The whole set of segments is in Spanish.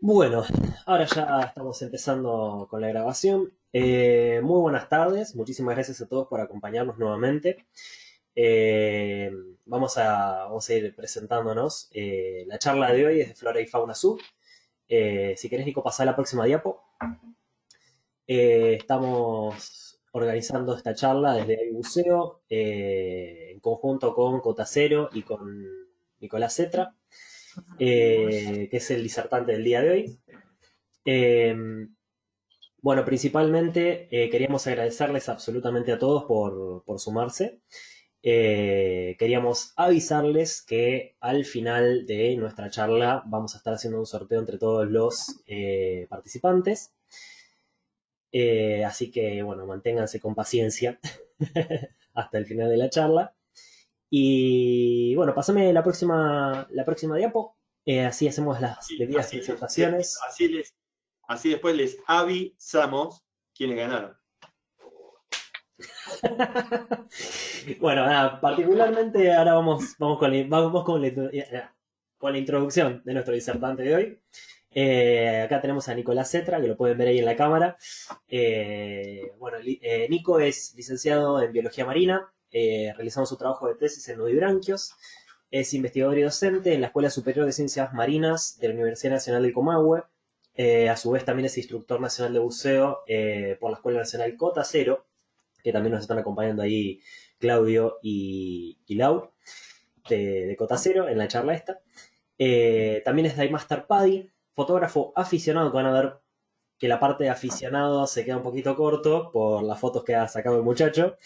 Bueno, ahora ya estamos empezando con la grabación. Eh, muy buenas tardes, muchísimas gracias a todos por acompañarnos nuevamente. Eh, vamos, a, vamos a ir presentándonos. Eh, la charla de hoy es de Flora y Fauna Sub. si querés, Nico, pasar a la próxima diapo. estamos organizando esta charla desde el buceo en conjunto con Cotacero y con Nicolás Cetra. Eh, que es el disertante del día de hoy. Eh, bueno, principalmente eh, queríamos agradecerles absolutamente a todos por, sumarse. queríamos avisarles que al final de nuestra charla vamos a estar haciendo un sorteo entre todos los participantes. así que, bueno, manténganse con paciencia hasta el final de la charla. Y bueno, pásame la próxima, la próxima diapo. Eh, así hacemos las debidas presentaciones. Así, les, así después les avisamos quiénes ganaron. bueno, particularmente ahora vamos, vamos, con, la, vamos con, la, eh, con la introducción de nuestro disertante de hoy. Eh, acá tenemos a Nicolás Cetra, que lo pueden ver ahí en la cámara. bueno, Nico es licenciado en Biología Marina, eh, realizando su trabajo de tesis en nudibranquios. Es investigador y docente en la Escuela Superior de Ciencias Marinas de la Universidad Nacional del Comahue. Eh, a su vez también es instructor nacional de buceo eh, por la Escuela Nacional Cota Cero, que también nos están acompañando ahí Claudio y, Lau de, Cota Cero en la charla esta. también es Master Paddy, fotógrafo aficionado, que van a ver que la parte de aficionado se queda un poquito corto por las fotos que ha sacado el muchacho.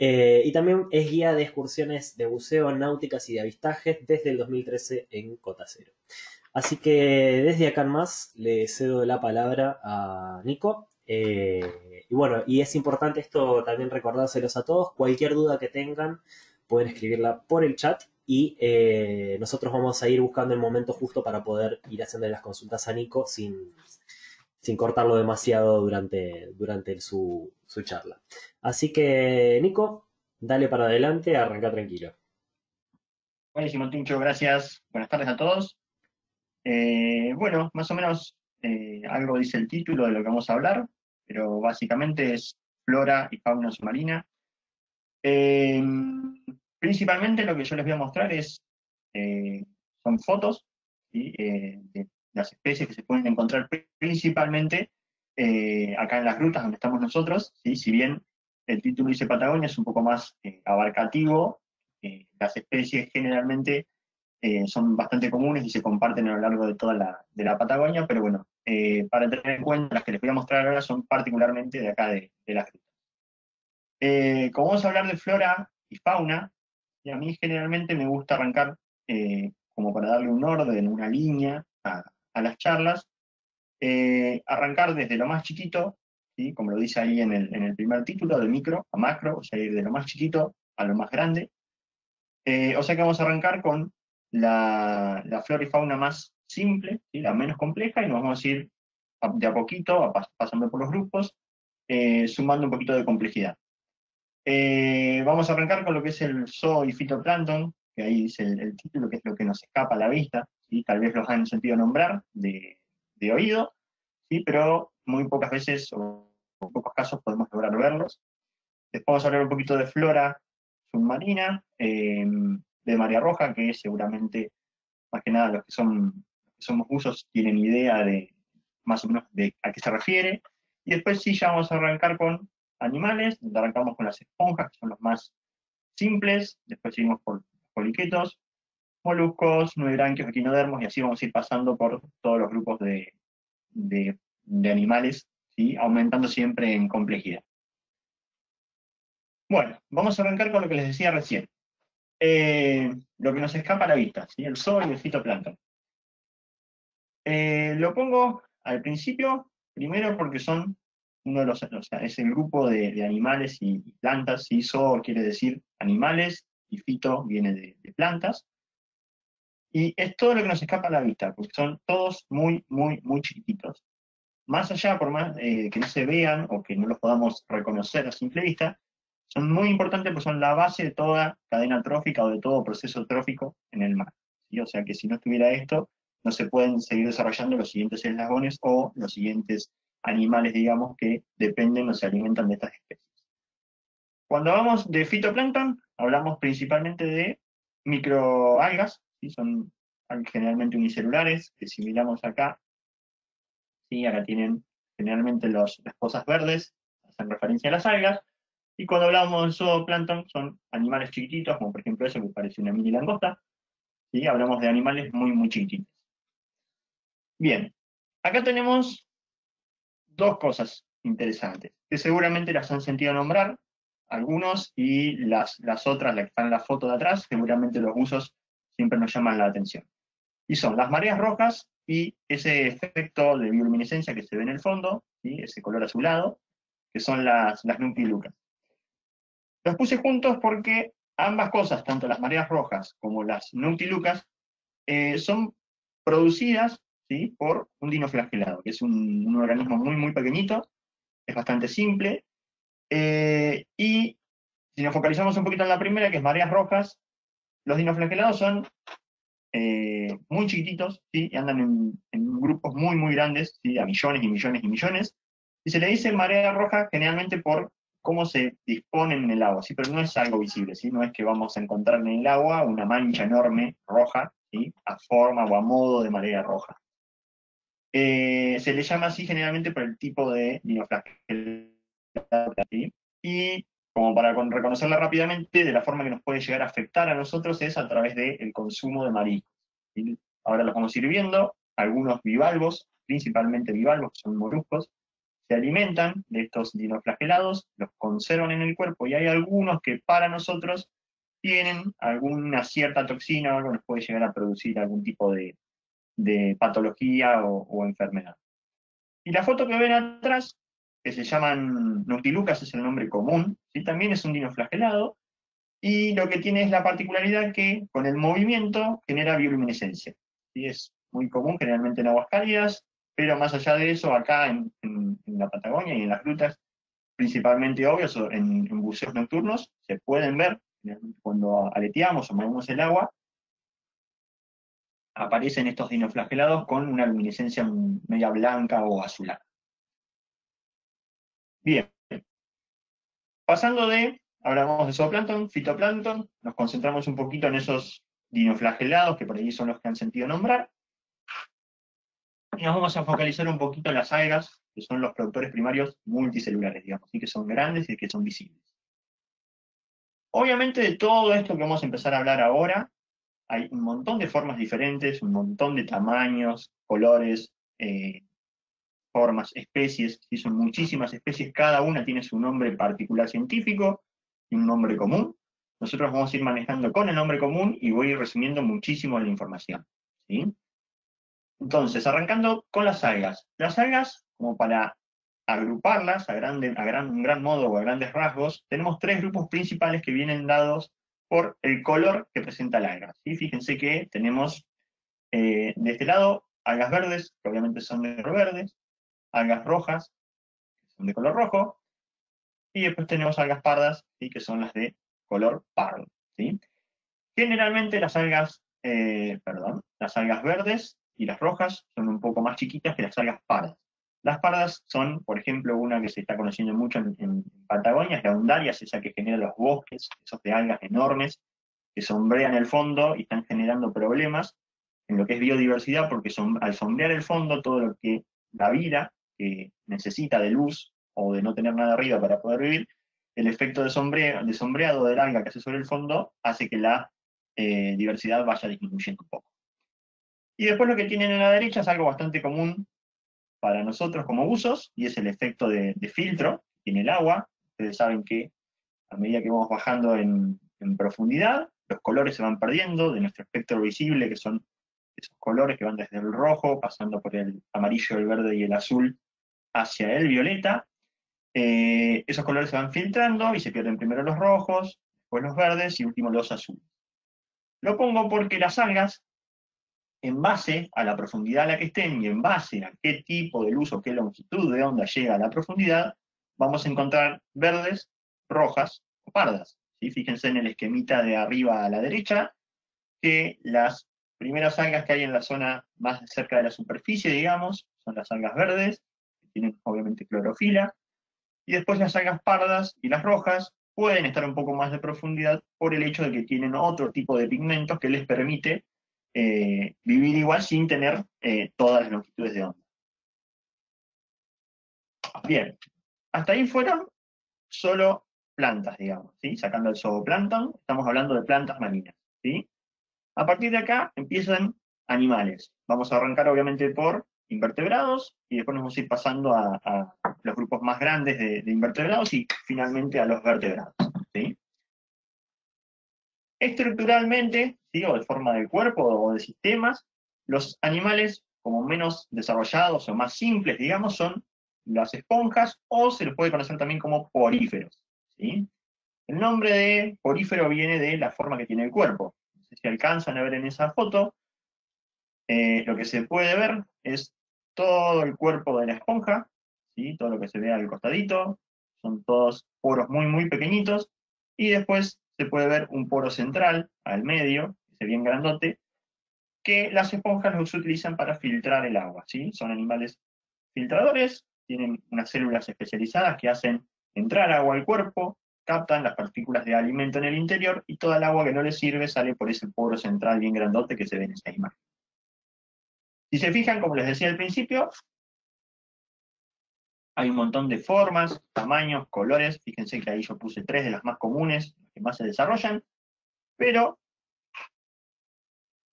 Eh, y también es guía de excursiones de buceo, náuticas y de avistajes desde el 2013 en Cota Cero. Así que desde acá en más le cedo la palabra a Nico. Eh, y bueno, y es importante esto también recordárselos a todos. Cualquier duda que tengan pueden escribirla por el chat y eh, nosotros vamos a ir buscando el momento justo para poder ir haciendo las consultas a Nico sin, sin cortarlo demasiado durante, durante su, charla. Así que, Nico, dale para adelante, arranca tranquilo. Buenísimo, Tincho, gracias. Buenas tardes a todos. Eh, bueno, más o menos eh, algo dice el título de lo que vamos a hablar, pero básicamente es flora y fauna submarina. Eh, principalmente lo que yo les voy a mostrar es, son fotos de las especies que se pueden encontrar principalmente eh, acá en las rutas donde estamos nosotros, ¿sí? si bien el título dice Patagonia es un poco más eh, abarcativo, eh, las especies generalmente son bastante comunes y se comparten a lo largo de toda la, de la Patagonia, pero bueno, para tener en cuenta las que les voy a mostrar ahora son particularmente de acá de, las rutas. como vamos a hablar de flora y fauna, y a mí generalmente me gusta arrancar como para darle un orden, una línea a, a las charlas, eh, arrancar desde lo más chiquito, ¿sí? como lo dice ahí en el, primer título, de micro a macro, o sea, ir de lo más chiquito a lo más grande. Eh, o sea que vamos a arrancar con la, flora y fauna más simple, la menos compleja, y nos vamos a ir de a poquito, pasando por los grupos, eh, sumando un poquito de complejidad. vamos a arrancar con lo que es el zoo y fitoplancton, que ahí dice el, título, que es lo que nos escapa a la vista, ¿sí? tal vez los han sentido nombrar de, oído, ¿sí? pero muy pocas veces o pocos casos podemos lograr verlos. Después vamos a hablar un poquito de flora submarina, em, de María Roja, que seguramente, más que nada, los que, son, somos usos tienen idea de más o menos de a qué se refiere. Y después sí, ya vamos a arrancar con animales, arrancamos con las esponjas, que son los más simples, después seguimos por poliquetos, moluscos, nudibranquios, equinodermos, y así vamos a ir pasando por todos los grupos de, animales, ¿sí? aumentando siempre en complejidad. Bueno, vamos a arrancar con lo que les decía recién. Eh, lo que nos escapa a la vista, el sol y el fitoplancton. Eh, lo pongo al principio, primero porque son uno de los, es el grupo de, animales y, plantas, y zoo quiere decir animales, y fito viene de, plantas. Y es todo lo que nos escapa a la vista, porque son todos muy, muy, muy chiquititos. Más allá, por más eh, que no se vean o que no los podamos reconocer a simple vista, son muy importantes porque son la base de toda cadena trófica o de todo proceso trófico en el mar. O sea que si no estuviera esto, no se pueden seguir desarrollando los siguientes eslabones o los siguientes animales, digamos, que dependen o se alimentan de estas especies. Cuando hablamos de fitoplancton, hablamos principalmente de microalgas, ¿sí? son generalmente unicelulares, que si miramos acá, ¿sí? acá tienen generalmente los, las cosas verdes, hacen referencia a las algas, y cuando hablamos de zooplancton son animales chiquititos, como por ejemplo eso que parece una mini langosta, ¿sí? hablamos de animales muy, muy chiquititos. Bien, acá tenemos dos cosas interesantes, que seguramente las han sentido nombrar algunos, y las, las otras, las que están en la foto de atrás, seguramente los usos siempre nos llaman la atención. Y son las mareas rojas y ese efecto de bioluminescencia que se ve en el fondo, ¿sí? ese color azulado, que son las, las nuclilucas. Los puse juntos porque ambas cosas, tanto las mareas rojas como las nuctilucas, eh, son producidas ¿sí? por un dinoflagelado, que es un, organismo muy, muy pequeñito, es bastante simple, eh, y si nos focalizamos un poquito en la primera, que es mareas rojas, los dinoflagelados son eh, muy chiquititos, y andan en, grupos muy, muy grandes, a millones y millones y millones, y se le dice marea roja generalmente por cómo se disponen en el agua, ¿sí? pero no es algo visible, ¿sí? no es que vamos a encontrar en el agua una mancha enorme roja, a forma o a modo de marea roja. Eh, se le llama así generalmente por el tipo de y como para reconocerla rápidamente, de la forma que nos puede llegar a afectar a nosotros es a través del consumo de mariscos. Ahora los vamos a ir viendo, algunos bivalvos, principalmente bivalvos, que son moluscos, se alimentan de estos dinoflagelados, los conservan en el cuerpo, y hay algunos que para nosotros tienen alguna cierta toxina o algo nos puede llegar a producir algún tipo de, patología o, enfermedad. Y la foto que ven atrás, que se llaman Noctilucas, es el nombre común, ¿sí? también es un dinoflagelado, y lo que tiene es la particularidad que con el movimiento genera bioluminescencia. ¿sí? Es muy común generalmente en aguas cálidas, pero más allá de eso, acá en, la Patagonia y en las grutas, principalmente obvios, en, en buceos nocturnos, se pueden ver cuando aleteamos o movemos el agua, aparecen estos dinoflagelados con una luminescencia media blanca o azulada. Bien. Pasando de, hablamos de zooplancton, fitoplancton, nos concentramos un poquito en esos dinoflagelados, que por ahí son los que han sentido nombrar, y nos vamos a focalizar un poquito en las algas, que son los productores primarios multicelulares, digamos, y que son grandes y que son visibles. Obviamente de todo esto que vamos a empezar a hablar ahora, hay un montón de formas diferentes, un montón de tamaños, colores, eh, formas, especies, y son muchísimas especies, cada una tiene su nombre particular científico y un nombre común. Nosotros vamos a ir manejando con el nombre común y voy a ir resumiendo muchísimo la información. ¿sí? Entonces, arrancando con las algas. Las algas, como para agruparlas a, gran, un gran modo o a grandes rasgos, tenemos tres grupos principales que vienen dados por el color que presenta la alga. ¿sí? Fíjense que tenemos eh, de este lado algas verdes, que obviamente son de color verde, algas rojas, que son de color rojo, y después tenemos algas pardas, ¿sí? que son las de color pardo. ¿sí? Generalmente las algas, eh, perdón, las algas verdes y las rojas son un poco más chiquitas que las algas pardas. Las pardas son, por ejemplo, una que se está conociendo mucho en, Patagonia, es la undaria, es esa que genera los bosques, esos de algas enormes, que sombrean el fondo y están generando problemas en lo que es biodiversidad, porque son, al sombrear el fondo, todo lo que la vida que necesita de luz o de no tener nada arriba para poder vivir, el efecto de, de sombreado del alga que hace sobre el fondo hace que la eh, diversidad vaya disminuyendo un poco. Y después lo que tienen en la derecha es algo bastante común para nosotros como usos, y es el efecto de, filtro que tiene el agua. Ustedes saben que a medida que vamos bajando en, profundidad, los colores se van perdiendo de nuestro espectro visible, que son esos colores que van desde el rojo, pasando por el amarillo, el verde y el azul, hacia el violeta. Eh, esos colores se van filtrando y se pierden primero los rojos, después los verdes y último los azules. Lo pongo porque las algas en base a la profundidad a la que estén y en base a qué tipo de luz o qué longitud de onda llega a la profundidad, vamos a encontrar verdes, rojas o pardas. Fíjense en el esquemita de arriba a la derecha, que las primeras algas que hay en la zona más cerca de la superficie, digamos, son las algas verdes, tienen obviamente clorofila, y después las algas pardas y las rojas pueden estar un poco más de profundidad por el hecho de que tienen otro tipo de pigmentos que les permite eh, vivir igual sin tener eh, todas las longitudes de onda. Bien, hasta ahí fueron solo plantas, digamos, ¿sí? Sacando el zooplancton, estamos hablando de plantas marinas, ¿sí? A partir de acá empiezan animales. Vamos a arrancar obviamente por invertebrados y después nos vamos a ir pasando a, los grupos más grandes de, invertebrados y finalmente a los vertebrados. Estructuralmente, o de forma del cuerpo o de sistemas, los animales como menos desarrollados o más simples, digamos, son las esponjas o se los puede conocer también como poríferos. El nombre de porífero viene de la forma que tiene el cuerpo. No sé si alcanzan a ver en esa foto, eh, lo que se puede ver es todo el cuerpo de la esponja, ¿sí? todo lo que se ve al costadito, son todos poros muy, muy pequeñitos, y después se puede ver un poro central al medio, ese bien grandote, que las esponjas los utilizan para filtrar el agua, ¿sí? Son animales filtradores, tienen unas células especializadas que hacen entrar agua al cuerpo, captan las partículas de alimento en el interior y toda el agua que no les sirve sale por ese poro central bien grandote que se ve en esa imagen. Si se fijan, como les decía al principio, hay un montón de formas, tamaños, colores. Fíjense que ahí yo puse tres de las más comunes, las que más se desarrollan, pero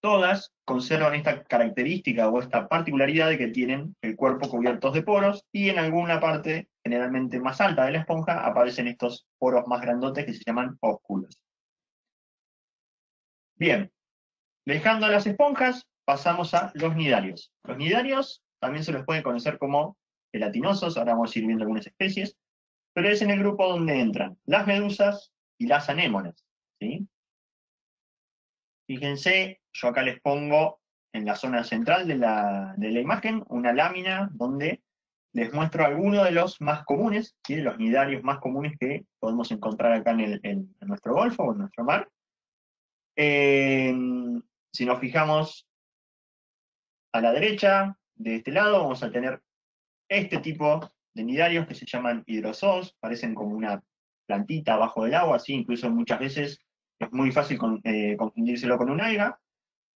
todas conservan esta característica o esta particularidad de que tienen el cuerpo cubiertos de poros y en alguna parte, generalmente más alta de la esponja, aparecen estos poros más grandotes que se llaman ósculos. Bien, dejando las esponjas, pasamos a los nidarios. Los nidarios también se los puede conocer como gelatinosos, ahora vamos a ir viendo algunas especies, pero es en el grupo donde entran las medusas y las anémonas. Fíjense, yo acá les pongo en la zona central de la, imagen una lámina donde les muestro algunos de los más comunes, de los nidarios más comunes que podemos encontrar acá en, nuestro golfo o en nuestro mar. Eh, si nos fijamos a la derecha, de este lado, vamos a tener este tipo de nidarios que se llaman hidrozoos, parecen como una plantita abajo del agua, así incluso muchas veces es muy fácil eh, confundírselo con un alga,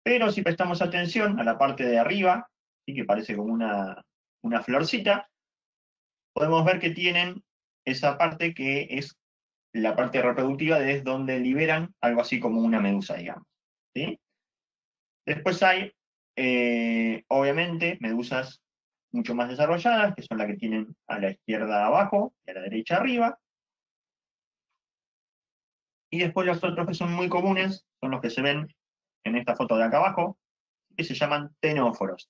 pero si prestamos atención a la parte de arriba, ¿sí? que parece como una, una florcita, podemos ver que tienen esa parte que es la parte reproductiva desde donde liberan algo así como una medusa, digamos. ¿sí? Después hay eh, obviamente, medusas mucho más desarrolladas, que son las que tienen a la izquierda abajo y a la derecha arriba. Y después los otros que son muy comunes son los que se ven en esta foto de acá abajo, que se llaman tenóforos.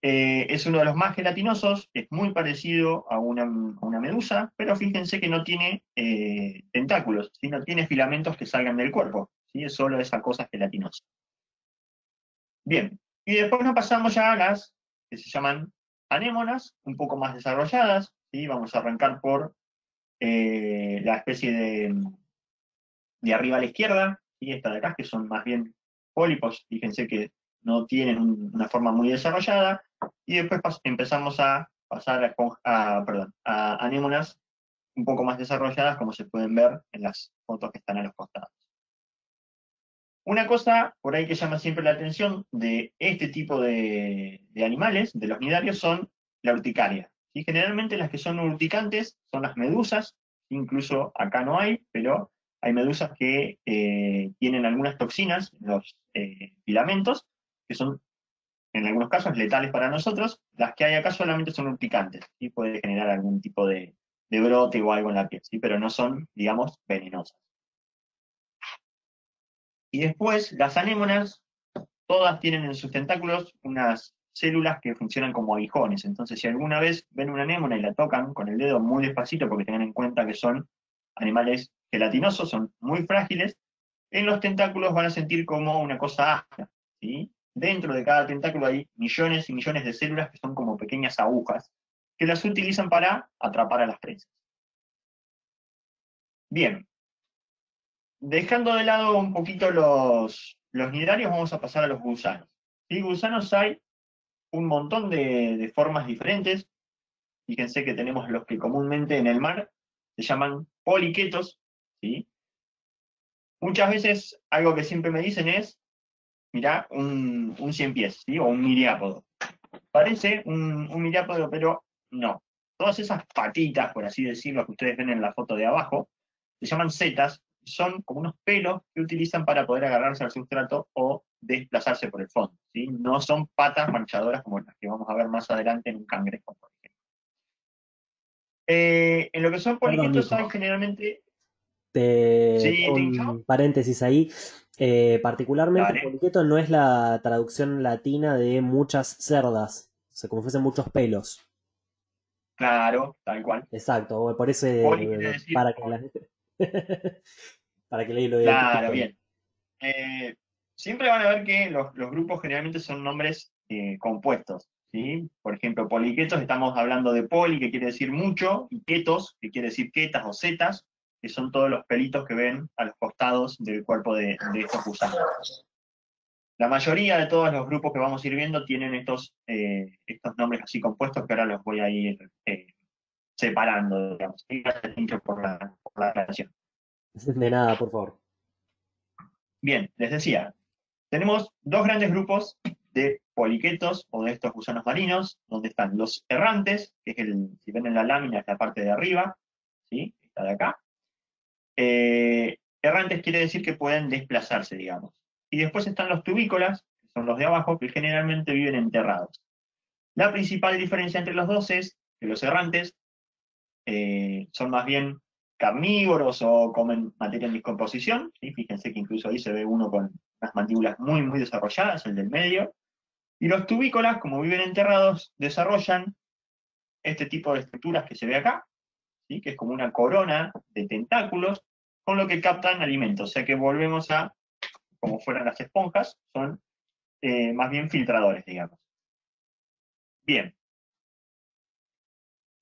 Eh, es uno de los más gelatinosos, es muy parecido a una, medusa, pero fíjense que no tiene eh, tentáculos, sino tiene filamentos que salgan del cuerpo, ¿sí? es solo esa cosa gelatinosa. Bien, y después nos pasamos ya a las que se llaman anémonas, un poco más desarrolladas, ¿sí? vamos a arrancar por eh, la especie de, de arriba a la izquierda, y esta de acá, que son más bien pólipos, fíjense que no tienen una forma muy desarrollada, y después empezamos a pasar a, a anémonas un poco más desarrolladas, como se pueden ver en las fotos que están a los costados. Una cosa por ahí que llama siempre la atención de este tipo de, animales, de los nidarios, son la urticaria. Y Generalmente las que son urticantes son las medusas, incluso acá no hay, pero hay medusas que eh, tienen algunas toxinas, los eh, filamentos, que son en algunos casos letales para nosotros, las que hay acá solamente son urticantes, y puede generar algún tipo de, brote o algo en la piel, ¿sí? pero no son, digamos, venenosas. Y después, las anémonas, todas tienen en sus tentáculos unas células que funcionan como aguijones. Entonces, si alguna vez ven una anémona y la tocan con el dedo muy despacito, porque tengan en cuenta que son animales gelatinosos, son muy frágiles, en los tentáculos van a sentir como una cosa áspera. Dentro de cada tentáculo hay millones y millones de células que son como pequeñas agujas, que las utilizan para atrapar a las presas. Bien, dejando de lado un poquito los, los nidarios vamos a pasar a los gusanos. ¿sí? Gusanos hay un montón de, de formas diferentes. Fíjense que tenemos los que comúnmente en el mar se llaman poliquetos, ¿sí? Muchas veces algo que siempre me dicen es, mirá, un, un cien pies, ¿sí? o un miriápodo. Parece un, un miriápodo, pero no. Todas esas patitas, por así decirlo, que ustedes ven en la foto de abajo, se llaman setas, son como unos pelos que utilizan para poder agarrarse al sustrato o desplazarse por el fondo. ¿sí? No son patas manchadoras como las que vamos a ver más adelante en un cangrejo, por ejemplo. Eh, en lo que son poliquetos hay generalmente... Te, Sí, un paréntesis ahí. Eh, particularmente, poliqueto no es la traducción latina de muchas cerdas. O sea, como fuesen muchos pelos. Claro, tal cual. Exacto, por eso eh, para que la- para que leí lo Claro, identifiquen. bien. Eh, siempre van a ver que los, los grupos generalmente son nombres eh, compuestos. ¿sí? Por ejemplo, poliquetos, estamos hablando de poli, que quiere decir mucho, y quetos, que quiere decir quetas o setas, que son todos los pelitos que ven a los costados del cuerpo de, de estos gusanos. La mayoría de todos los grupos que vamos a ir viendo tienen estos, eh, estos nombres así compuestos que ahora los voy a ir eh, separando, digamos. Y gracias, Tincho, por la, por la aclaración. De nada, por favor. Bien, les decía, tenemos dos grandes grupos de poliquetos o de estos gusanos marinos, donde están los errantes, que es el, si ven en la lámina, es la parte de arriba, ¿sí? Esta de acá. Eh, errantes quiere decir que pueden desplazarse, digamos. Y después están los tubícolas, que son los de abajo, que generalmente viven enterrados. La principal diferencia entre los dos es que los errantes eh, son más bien carnívoros o comen materia en descomposición. ¿sí? Fíjense que incluso ahí se ve uno con unas mandíbulas muy, muy desarrolladas, el del medio. Y los tubícolas, como viven enterrados, desarrollan este tipo de estructuras que se ve acá, ¿sí? que es como una corona de tentáculos, con lo que captan alimentos. O sea que volvemos a, como fueran las esponjas, son eh, más bien filtradores, digamos. Bien.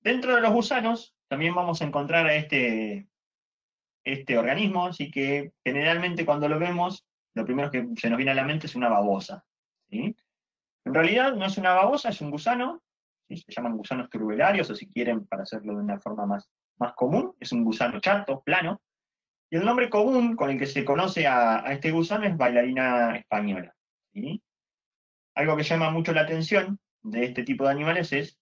Dentro de los gusanos también vamos a encontrar a este, este organismo, así que generalmente cuando lo vemos, lo primero que se nos viene a la mente es una babosa. En realidad no es una babosa, es un gusano, se llaman gusanos turbularios, o si quieren, para hacerlo de una forma más, más común, es un gusano chato, plano, y el nombre común con el que se conoce a, este gusano es bailarina española. Algo que llama mucho la atención de este tipo de animales es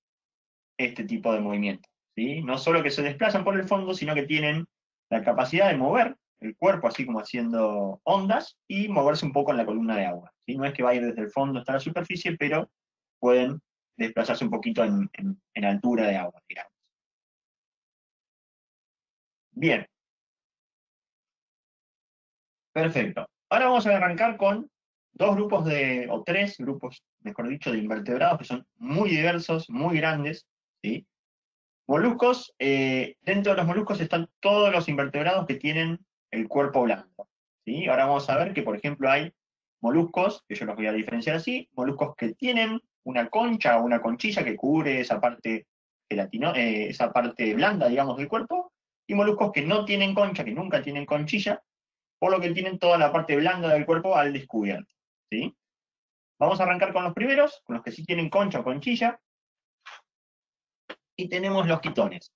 este tipo de movimiento. ¿sí? No solo que se desplazan por el fondo, sino que tienen la capacidad de mover el cuerpo así como haciendo ondas y moverse un poco en la columna de agua. ¿sí? No es que va a ir desde el fondo hasta la superficie, pero pueden desplazarse un poquito en, en- en altura de agua, digamos. Bien. Perfecto. Ahora vamos a arrancar con dos grupos de, o tres grupos, mejor dicho, de invertebrados que son muy diversos, muy grandes, Moluscos, eh, dentro de los moluscos están todos los invertebrados que tienen el cuerpo blando. ¿sí? Ahora vamos a ver que, por ejemplo, hay moluscos, que yo los voy a diferenciar así, moluscos que tienen una concha o una conchilla que cubre esa parte eh, esa parte blanda, digamos, del cuerpo, y moluscos que no tienen concha, que nunca tienen conchilla, por lo que tienen toda la parte blanda del cuerpo al descubierto. ¿sí? Vamos a arrancar con los primeros, con los que sí tienen concha o conchilla, y tenemos los quitones.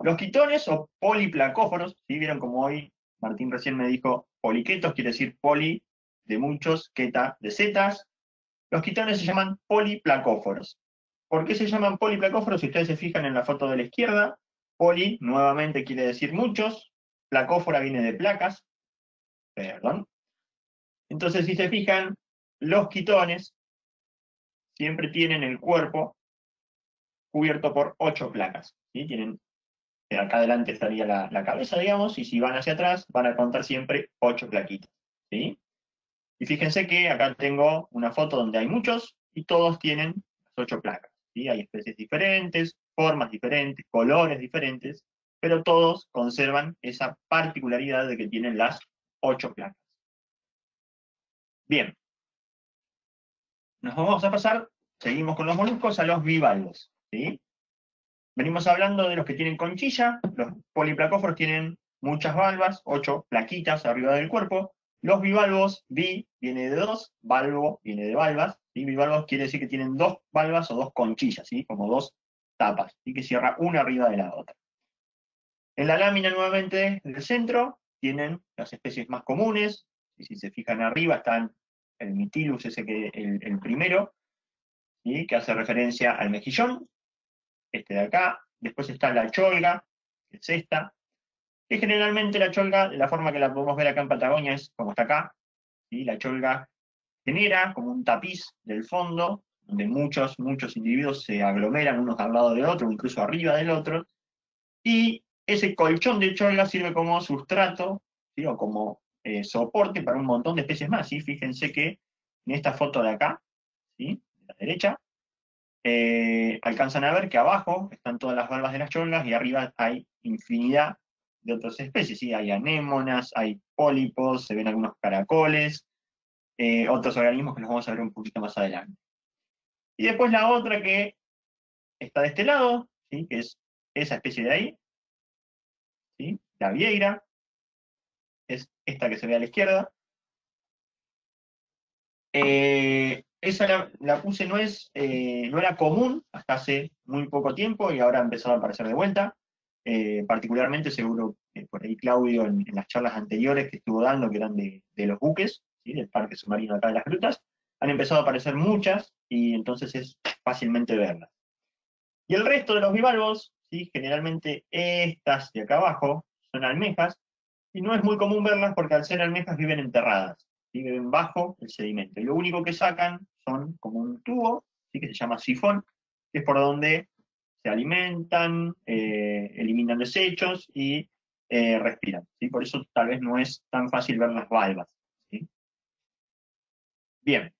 Los quitones o poliplacóforos, ¿sí? vieron como hoy Martín recién me dijo poliquetos, quiere decir poli de muchos, queta de setas. Los quitones se llaman poliplacóforos. ¿Por qué se llaman poliplacóforos? Si ustedes se fijan en la foto de la izquierda, poli nuevamente quiere decir muchos, placófora viene de placas, perdón. Entonces, si se fijan, los quitones siempre tienen el cuerpo cubierto por ocho placas. ¿sí? Tienen, eh, acá adelante estaría la, cabeza, digamos, y si van hacia atrás van a contar siempre ocho plaquitas. ¿sí? Y fíjense que acá tengo una foto donde hay muchos y todos tienen las ocho placas. ¿sí? Hay especies diferentes, formas diferentes, colores diferentes, pero todos conservan esa particularidad de que tienen las ocho placas. Bien. Nos vamos a pasar, seguimos con los moluscos, a los bivalvos. Venimos hablando de los que tienen conchilla, los poliplacóforos tienen muchas valvas, ocho plaquitas arriba del cuerpo, Los bivalvos, bi viene de dos, valvo viene de valvas, ¿sí? bivalvos quiere decir que tienen dos valvas o dos conchillas, ¿sí? como dos tapas, y que cierra una arriba de la otra. En la lámina nuevamente del centro tienen las especies más comunes, y si se fijan arriba están el Mitilus, ese que el, el primero, ¿sí? que hace referencia al mejillón, este de acá, después está la cholga, que es esta, que generalmente la cholga, la forma que la podemos ver acá en Patagonia es como está acá, ¿sí? la cholga genera como un tapiz del fondo, donde muchos, muchos individuos se aglomeran unos al lado del otro, incluso arriba del otro, y ese colchón de cholga sirve como sustrato, ¿sí? como eh, soporte para un montón de especies más. ¿sí? Fíjense que en esta foto de acá, ¿sí? de la derecha, eh, alcanzan a ver que abajo están todas las valvas de las cholgas y arriba hay infinidad de otras especies. ¿sí? Hay anémonas, hay pólipos, se ven algunos caracoles, eh, otros organismos que los vamos a ver un poquito más adelante. Y después la otra que está de este lado, ¿sí? que es esa especie de ahí, ¿sí? la vieira, es esta que se ve a la izquierda. Eh, esa la, puse, no, es, eh, no era común hasta hace muy poco tiempo y ahora ha empezado a aparecer de vuelta. Eh, particularmente, seguro, eh, por ahí Claudio, en, en, las charlas anteriores que estuvo dando, que eran de, de los buques, ¿sí? del parque submarino acá de las grutas, han empezado a aparecer muchas y entonces es fácilmente verlas. Y el resto de los bivalvos, ¿sí? generalmente estas de acá abajo, son almejas, y no es muy común verlas porque al ser almejas viven enterradas, viven bajo el sedimento. Y lo único que sacan son como un tubo, que se llama sifón, que es por donde se alimentan, eh, eliminan desechos y eh, respiran. ¿sí? Por eso tal vez no es tan fácil ver las valvas. Bien.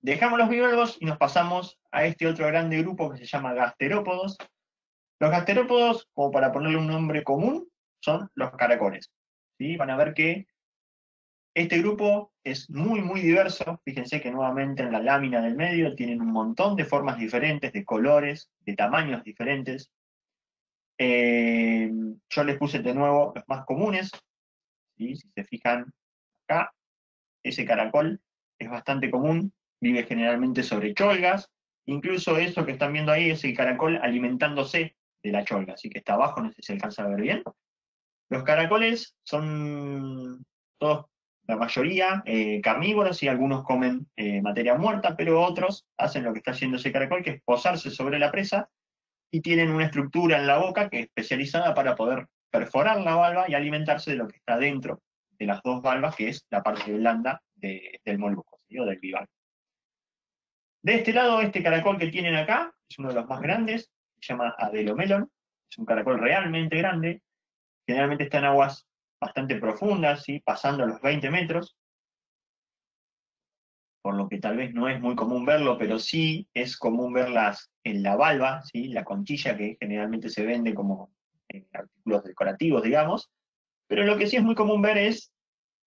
Dejamos los bivalvos y nos pasamos a este otro grande grupo que se llama gasterópodos. Los gasterópodos, como para ponerle un nombre común, son los caracoles. ¿sí? Van a ver que este grupo es muy, muy diverso. Fíjense que nuevamente en la lámina del medio tienen un montón de formas diferentes, de colores, de tamaños diferentes. Eh, yo les puse de nuevo los más comunes. ¿sí? Si se fijan acá, ese caracol es bastante común, vive generalmente sobre cholgas. Incluso eso que están viendo ahí es el caracol alimentándose de la cholga, así que está abajo, no sé si se alcanza a ver bien. Los caracoles son todos la mayoría eh, carnívoros y algunos comen eh, materia muerta, pero otros hacen lo que está haciendo ese caracol, que es posarse sobre la presa y tienen una estructura en la boca que es especializada para poder perforar la valva y alimentarse de lo que está dentro de las dos valvas, que es la parte blanda de, del molusco, o del bivalvo. De este lado, este caracol que tienen acá es uno de los más grandes, se llama Adelomelon, es un caracol realmente grande, generalmente está en aguas bastante profundas, ¿sí? pasando los 20 metros, por lo que tal vez no es muy común verlo, pero sí es común verlas en la valva, ¿sí? la conchilla que generalmente se vende como eh, artículos decorativos, digamos, pero lo que sí es muy común ver es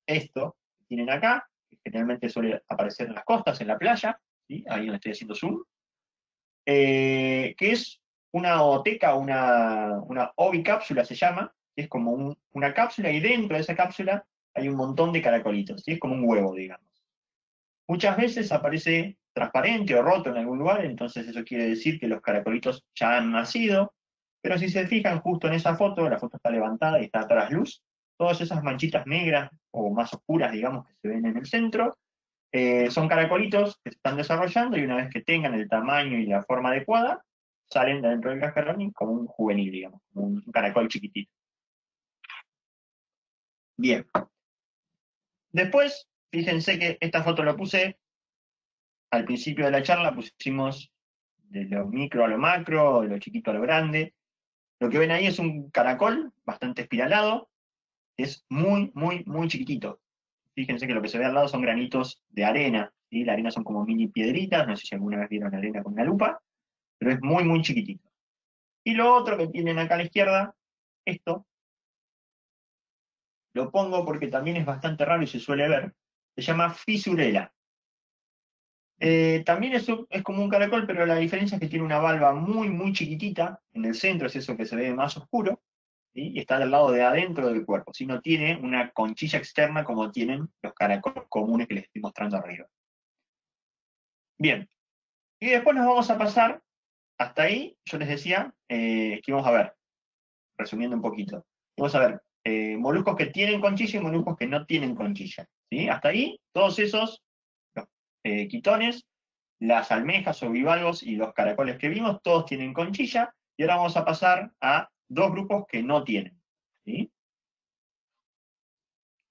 esto que tienen acá, que generalmente suele aparecer en las costas, en la playa, ahí donde estoy haciendo zoom, eh, que es una oteca, una, una ovicápsula se llama, es como un, una cápsula y dentro de esa cápsula hay un montón de caracolitos, ¿sí? es como un huevo, digamos. Muchas veces aparece transparente o roto en algún lugar, entonces eso quiere decir que los caracolitos ya han nacido, pero si se fijan justo en esa foto, la foto está levantada y está atrás luz, todas esas manchitas negras o más oscuras, digamos, que se ven en el centro, eh, son caracolitos que se están desarrollando y una vez que tengan el tamaño y la forma adecuada, salen de dentro del cascarón como un juvenil, digamos, un caracol chiquitito. Bien. Después, fíjense que esta foto la puse al principio de la charla, pusimos de lo micro a lo macro, de lo chiquito a lo grande. Lo que ven ahí es un caracol bastante espiralado, es muy, muy, muy chiquitito. Fíjense que lo que se ve al lado son granitos de arena, ¿sí? La arena son como mini piedritas, no sé si alguna vez vieron arena con una lupa, pero es muy, muy chiquitito. Y lo otro que tienen acá a la izquierda, esto, lo pongo porque también es bastante raro y se suele ver, se llama fisurela. Eh, también es, como un caracol, pero la diferencia es que tiene una valva muy, muy chiquitita, en el centro es eso que se ve más oscuro, y está del lado de adentro del cuerpo, si no tiene una conchilla externa como tienen los caracoles comunes que les estoy mostrando arriba. Bien, y después nos vamos a pasar, hasta ahí, yo les decía, eh, que vamos a ver, resumiendo un poquito, vamos a ver eh, moluscos que tienen conchilla y moluscos que no tienen conchilla. ¿sí? Hasta ahí, todos esos, los eh, quitones, las almejas o bivalvos y los caracoles que vimos, todos tienen conchilla, y ahora vamos a pasar a dos grupos que no tienen. ¿sí?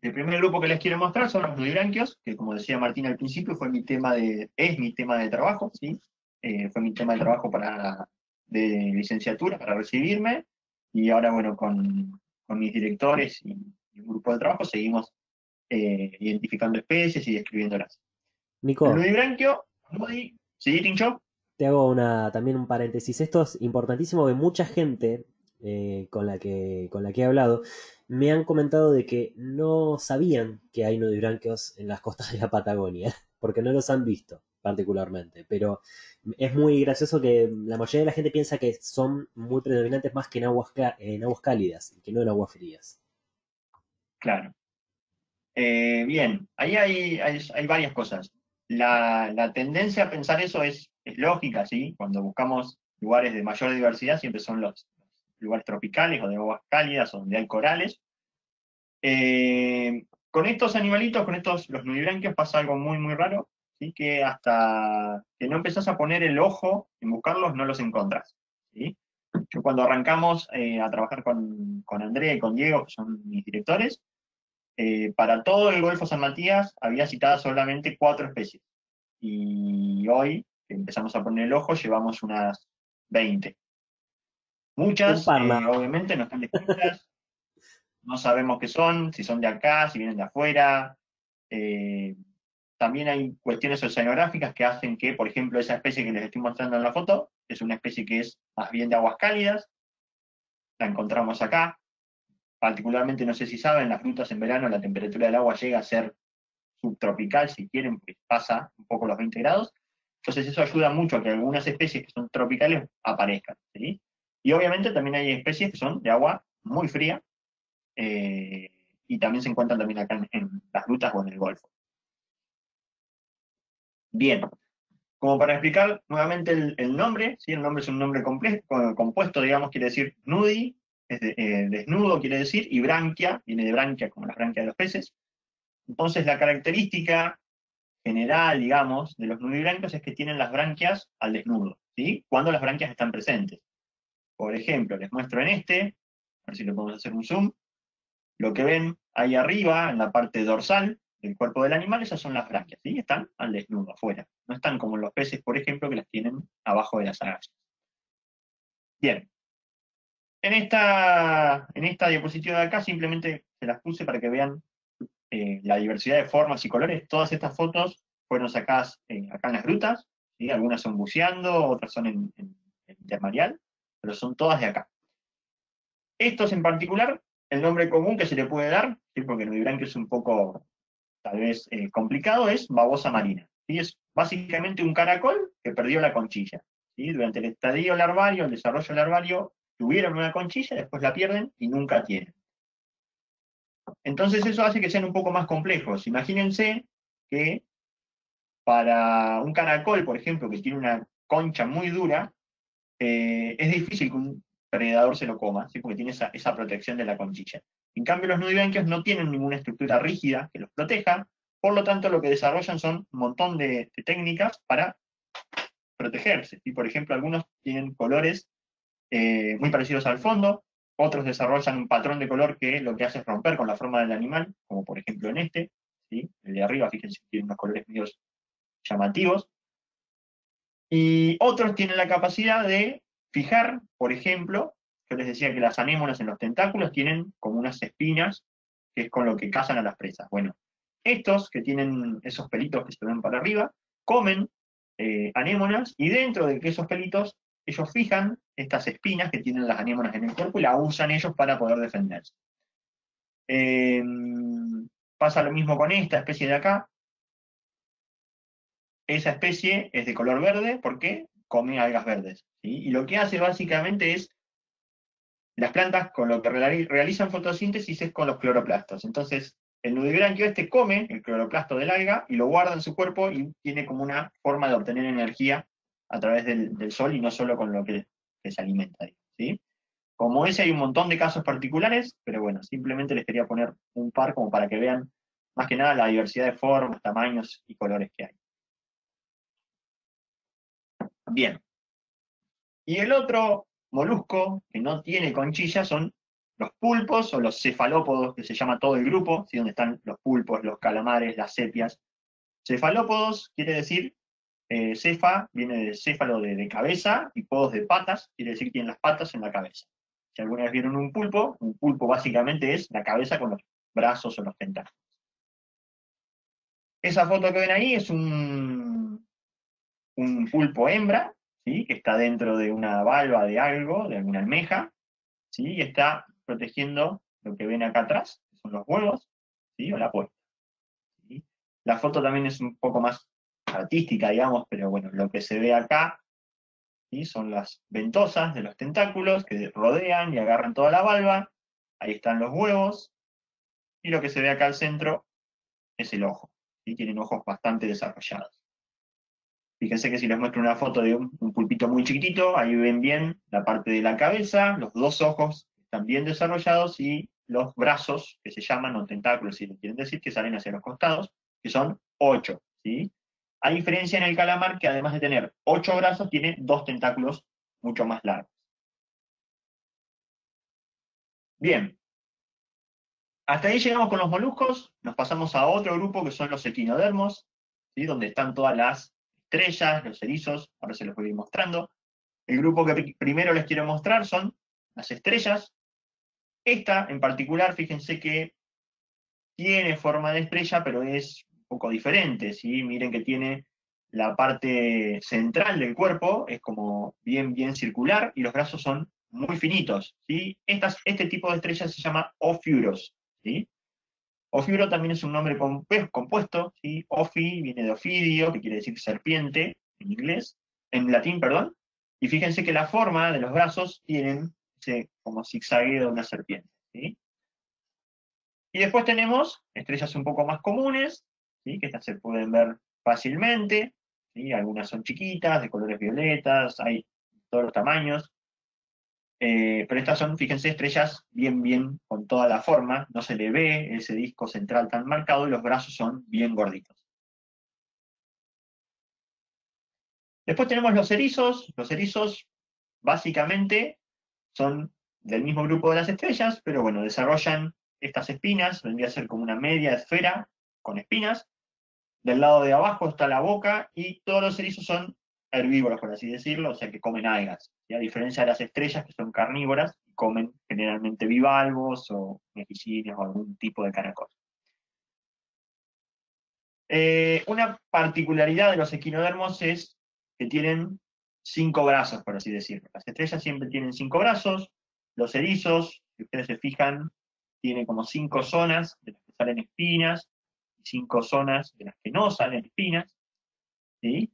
El primer grupo que les quiero mostrar son los nudibranquios, que como decía Martín al principio, fue mi tema de, es mi tema de trabajo, ¿sí? Eh, fue mi tema de trabajo para, de licenciatura, para recibirme, y ahora, bueno, con, con mis directores y, y, un grupo de trabajo seguimos eh, identificando especies y describiéndolas. Nico. El nudibranquio, nudi, ¿sí, Tincho? Te hago una, también un paréntesis. Esto es importantísimo que mucha gente eh, con, la que, con la que he hablado me han comentado de que no sabían que hay nudibranquios en las costas de la Patagonia, porque no los han visto particularmente, pero es muy gracioso que la mayoría de la gente piensa que son muy predominantes más que en aguas, en aguas cálidas, que no en aguas frías. Claro. Eh, bien, ahí hay, varias cosas. La, tendencia a pensar eso es, es lógica, ¿sí? Cuando buscamos lugares de mayor diversidad siempre son los, lugares tropicales o de aguas cálidas o donde hay corales. Eh, con estos animalitos, con estos, los nudibranquios, pasa algo muy, muy raro, ¿sí? que hasta que no empezás a poner el ojo en buscarlos, no los encontrás. ¿sí? Yo cuando arrancamos eh, a trabajar con, con, Andrea y con Diego, que son mis directores, eh, para todo el Golfo San Matías había citadas solamente cuatro especies. Y hoy, que empezamos a poner el ojo, llevamos unas 20. Muchas, eh, obviamente, no están descritas, no sabemos qué son, si son de acá, si vienen de afuera. Eh, también hay cuestiones oceanográficas que hacen que, por ejemplo, esa especie que les estoy mostrando en la foto, es una especie que es más bien de aguas cálidas, la encontramos acá. Particularmente, no sé si saben, las frutas en verano la temperatura del agua llega a ser subtropical, si quieren, pues pasa un poco los 20 grados. Entonces eso ayuda mucho a que algunas especies que son tropicales aparezcan. Y obviamente también hay especies que son de agua muy fría, eh, y también se encuentran también acá en, en, las rutas o en el Golfo. Bien, como para explicar nuevamente el, nombre, ¿sí? el nombre es un nombre compuesto, digamos, quiere decir nudi, eh, desnudo quiere decir, y branquia, viene de branquia como las branquias de los peces. Entonces la característica general, digamos, de los nudibranquios es que tienen las branquias al desnudo, ¿sí? Cuando las branquias están presentes. Por ejemplo, les muestro en este, a ver si le podemos hacer un zoom, lo que ven ahí arriba, en la parte dorsal del cuerpo del animal, esas son las branquias, ¿sí? Están al desnudo, afuera. No están como los peces, por ejemplo, que las tienen abajo de las agallas. Bien. En esta, en esta diapositiva de acá simplemente se las puse para que vean eh, la diversidad de formas y colores. Todas estas fotos fueron sacadas eh, acá en las grutas, ¿sí? algunas son buceando, otras son en, en, pero son todas de acá. Estos en particular, el nombre común que se le puede dar, ¿sí? porque nudibranquio es un poco, tal vez, eh, complicado, es babosa marina. ¿sí? Es básicamente un caracol que perdió la conchilla. Durante el estadio larvario, el desarrollo larvario, tuvieron una conchilla, después la pierden y nunca tienen. Entonces eso hace que sean un poco más complejos. Imagínense que para un caracol, por ejemplo, que tiene una concha muy dura, eh, es difícil que un predador se lo coma, ¿sí? porque tiene esa, protección de la conchilla. En cambio, los nudibranquios no tienen ninguna estructura rígida que los proteja, por lo tanto, lo que desarrollan son un montón de, de técnicas para protegerse. Y, por ejemplo, algunos tienen colores eh, muy parecidos al fondo, otros desarrollan un patrón de color que lo que hace es romper con la forma del animal, como por ejemplo en este, ¿sí? el de arriba, fíjense, tiene unos colores medio llamativos, y otros tienen la capacidad de fijar, por ejemplo, yo les decía que las anémonas en los tentáculos tienen como unas espinas, que es con lo que cazan a las presas. Bueno, estos que tienen esos pelitos que se ven para arriba, comen eh, anémonas y dentro de esos pelitos ellos fijan estas espinas que tienen las anémonas en el cuerpo y las usan ellos para poder defenderse. Eh, pasa lo mismo con esta especie de acá, esa especie es de color verde porque come algas verdes. Y lo que hace básicamente es Las plantas con lo que reali- realizan fotosíntesis es con los cloroplastos. Entonces, el nudibranquio este come el cloroplasto del alga y lo guarda en su cuerpo y tiene como una forma de obtener energía a través del, del sol y no solo con lo que, que se alimenta. ¿sí? Como ese hay un montón de casos particulares, pero bueno, simplemente les quería poner un par como para que vean más que nada la diversidad de formas, tamaños y colores que hay. Bien. Y el otro molusco que no tiene conchilla son los pulpos o los cefalópodos, que se llama todo el grupo, ¿sí? donde están los pulpos, los calamares, las sepias. Cefalópodos quiere decir, eh, cefa viene de céfalo de, cabeza y podos de patas, quiere decir que tienen las patas en la cabeza. Si alguna vez vieron un pulpo, un pulpo básicamente es la cabeza con los brazos o los tentáculos. Esa foto que ven ahí es un, un pulpo hembra, ¿sí? que está dentro de una valva de algo, de alguna almeja, ¿sí? y está protegiendo lo que ven acá atrás, que son los huevos, ¿sí? o la puesta. La foto también es un poco más artística, digamos, pero bueno, lo que se ve acá ¿sí? son las ventosas de los tentáculos que rodean y agarran toda la valva, ahí están los huevos, y lo que se ve acá al centro es el ojo, ¿sí? tienen ojos bastante desarrollados. Fíjense que si les muestro una foto de un, pulpito muy chiquitito, ahí ven bien la parte de la cabeza, los dos ojos están bien desarrollados y los brazos, que se llaman, o tentáculos, si lo quieren decir, que salen hacia los costados, que son ocho, ¿sí? A diferencia en el calamar, que además de tener ocho brazos, tiene dos tentáculos mucho más largos. Bien. Hasta ahí llegamos con los moluscos, nos pasamos a otro grupo que son los equinodermos, donde están todas las estrellas, los erizos, ahora se los voy a ir mostrando. El grupo que pri- primero les quiero mostrar son las estrellas. Esta en particular, fíjense que tiene forma de estrella, pero es un poco diferente, ¿sí? Miren que tiene la parte central del cuerpo, es como bien, bien circular, y los brazos son muy finitos, ¿sí? Estas, este tipo de estrellas se llama Ophiuros, ¿sí? Ofiuro también es un nombre compuesto, ¿sí? Ofi viene de ofidio, que quiere decir serpiente, en inglés, en latín, perdón, y fíjense que la forma de los brazos tienen como zigzagueo de una serpiente. Y después tenemos estrellas un poco más comunes, que estas se pueden ver fácilmente, algunas son chiquitas, de colores violetas, hay todos los tamaños, eh, pero estas son, fíjense, estrellas bien, bien con toda la forma, no se le ve ese disco central tan marcado y los brazos son bien gorditos. Después tenemos los erizos, los erizos básicamente son del mismo grupo de las estrellas, pero bueno, desarrollan estas espinas, vendría a ser como una media esfera con espinas. Del lado de abajo está la boca y todos los erizos son herbívoros, por así decirlo, o sea que comen algas. ¿sí? A diferencia de las estrellas que son carnívoras, comen generalmente bivalvos o mejillines o algún tipo de caracol. Eh, una particularidad de los equinodermos es que tienen cinco brazos, por así decirlo. Las estrellas siempre tienen cinco brazos, los erizos, si ustedes se fijan, tienen como cinco zonas de las que salen espinas, y cinco zonas de las que no salen espinas, ¿sí?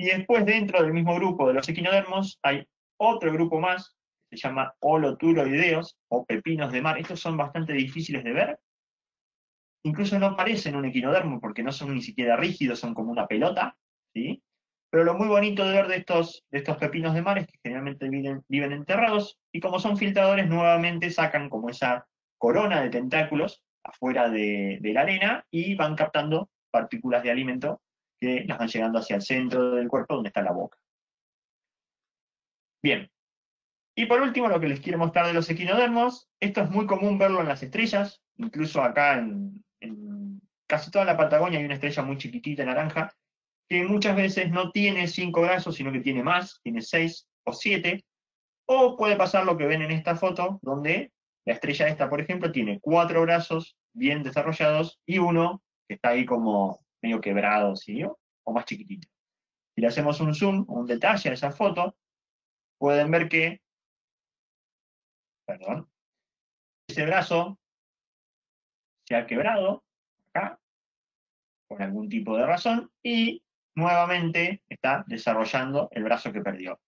Y después dentro del mismo grupo de los equinodermos hay otro grupo más, que se llama holoturoideos, o pepinos de mar. Estos son bastante difíciles de ver. Incluso no parecen un equinodermo porque no son ni siquiera rígidos, son como una pelota, ¿sí? Pero lo muy bonito de ver de estos, de estos pepinos de mar es que generalmente viven, viven enterrados y como son filtradores nuevamente sacan como esa corona de tentáculos afuera de, de la arena y van captando partículas de alimento que las van llegando hacia el centro del cuerpo donde está la boca. Bien. Y por último, lo que les quiero mostrar de los equinodermos, esto es muy común verlo en las estrellas, incluso acá en, en casi toda la Patagonia hay una estrella muy chiquitita naranja, que muchas veces no tiene cinco brazos, sino que tiene más, tiene seis o siete, o puede pasar lo que ven en esta foto, donde la estrella esta, por ejemplo, tiene cuatro brazos bien desarrollados y uno que está ahí como medio quebrado, ¿sí? O más chiquitito. Si le hacemos un zoom, un detalle a esa foto, pueden ver que, perdón, ese brazo se ha quebrado, acá, por algún tipo de razón, y nuevamente está desarrollando el brazo que perdió.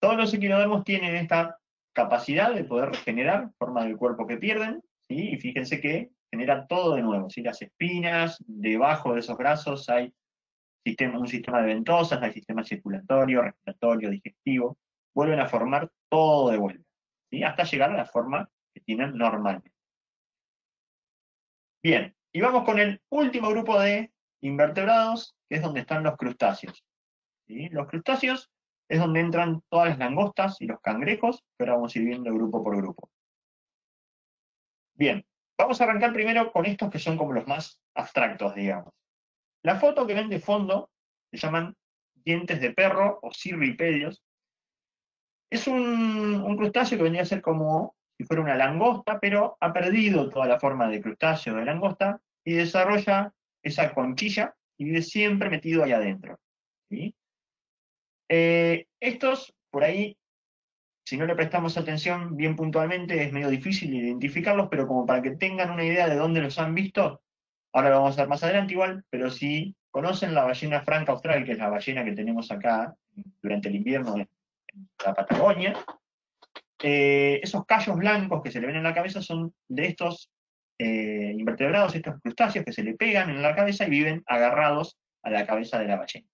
Todos los equinodermos tienen esta capacidad de poder regenerar forma del cuerpo que pierden, y fíjense que genera todo de nuevo, ¿sí? las espinas, debajo de esos brazos hay un sistema de ventosas, hay sistema circulatorio, respiratorio, digestivo, vuelven a formar todo de vuelta, ¿sí? hasta llegar a la forma que tienen normalmente. Bien, y vamos con el último grupo de invertebrados, que es donde están los crustáceos. Los crustáceos es donde entran todas las langostas y los cangrejos, que ahora vamos a ir viendo grupo por grupo. Bien, vamos a arrancar primero con estos que son como los más abstractos, digamos. La foto que ven de fondo se llaman dientes de perro o cirripedios. Es un, crustáceo que vendría a ser como si fuera una langosta, pero ha perdido toda la forma de crustáceo de langosta y desarrolla esa conchilla y vive siempre metido ahí adentro. Eh, estos, por ahí, si no le prestamos atención bien puntualmente, es medio difícil identificarlos, pero como para que tengan una idea de dónde los han visto, ahora lo vamos a ver más adelante igual, pero si conocen la ballena franca austral, que es la ballena que tenemos acá durante el invierno en la Patagonia, eh, esos callos blancos que se le ven en la cabeza son de estos eh, invertebrados, estos crustáceos que se le pegan en la cabeza y viven agarrados a la cabeza de la ballena.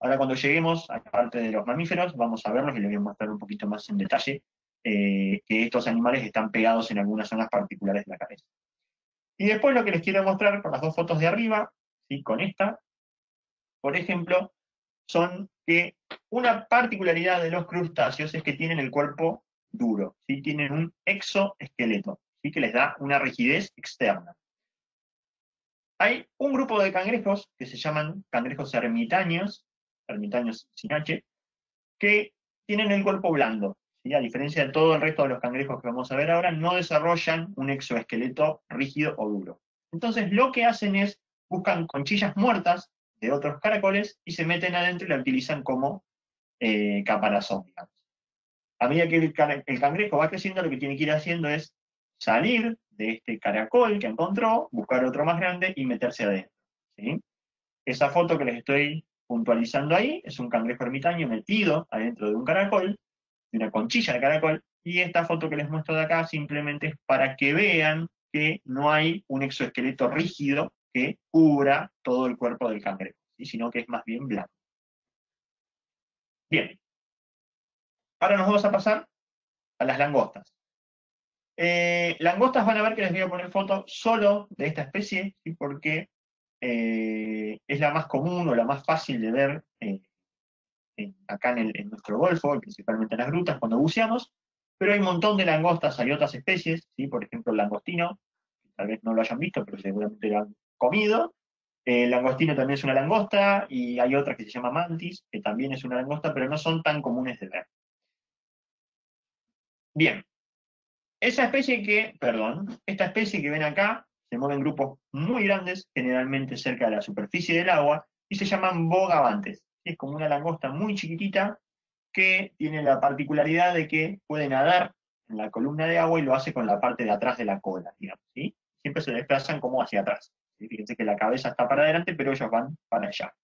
Ahora cuando lleguemos a la parte de los mamíferos, vamos a verlos y les voy a mostrar un poquito más en detalle eh, que estos animales están pegados en algunas zonas particulares de la cabeza. Y después lo que les quiero mostrar con las dos fotos de arriba, ¿sí? con esta, por ejemplo, son que una particularidad de los crustáceos es que tienen el cuerpo duro, ¿sí? tienen un exoesqueleto, ¿sí? que les da una rigidez externa. Hay un grupo de cangrejos que se llaman cangrejos ermitaños, ermitaños sin H, que tienen el cuerpo blando. ¿sí? A diferencia de todo el resto de los cangrejos que vamos a ver ahora, no desarrollan un exoesqueleto rígido o duro. Entonces lo que hacen es, buscan conchillas muertas de otros caracoles y se meten adentro y la utilizan como eh, caparazón, a medida que el, cangrejo va creciendo, lo que tiene que ir haciendo es salir de este caracol que encontró, buscar otro más grande y meterse adentro. Esa foto que les estoy puntualizando ahí es un cangrejo ermitaño metido adentro de un caracol, de una conchilla de caracol, y esta foto que les muestro de acá simplemente es para que vean que no hay un exoesqueleto rígido que cubra todo el cuerpo del cangrejo, sino que es más bien blanco. Bien, Ahora nos vamos a pasar a las langostas. Eh, langostas van a ver que les voy a poner foto solo de esta especie, porque eh, es la más común o la más fácil de ver eh, acá en, nuestro golfo, principalmente en las grutas cuando buceamos, pero hay un montón de langostas, hay otras especies, ¿sí? por ejemplo el langostino, tal vez no lo hayan visto, pero seguramente lo han comido. El langostino también es una langosta, y hay otra que se llama mantis, que también es una langosta, pero no son tan comunes de ver. Bien, esa especie que, perdón, esta especie que ven acá se mueve en grupos muy grandes, generalmente cerca de la superficie del agua, y se llaman bogavantes. Es como una langosta muy chiquitita que tiene la particularidad de que puede nadar en la columna de agua y lo hace con la parte de atrás de la cola, ¿sí? Siempre se desplazan como hacia atrás. Fíjense que la cabeza está para adelante, pero ellos van para allá.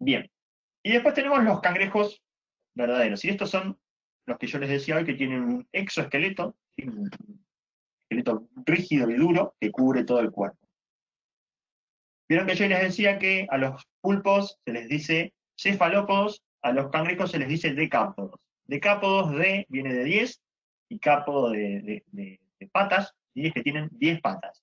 Bien. Y después tenemos los cangrejos verdaderos. Y estos son los que yo les decía hoy, que tienen un exoesqueleto, esqueleto rígido y duro que cubre todo el cuerpo. Vieron que yo les decía que a los pulpos se les dice cefalópodos, a los cangrejos se les dice decápodos. Decápodos de viene de 10 y cápodo de, patas, y es que tienen 10 patas.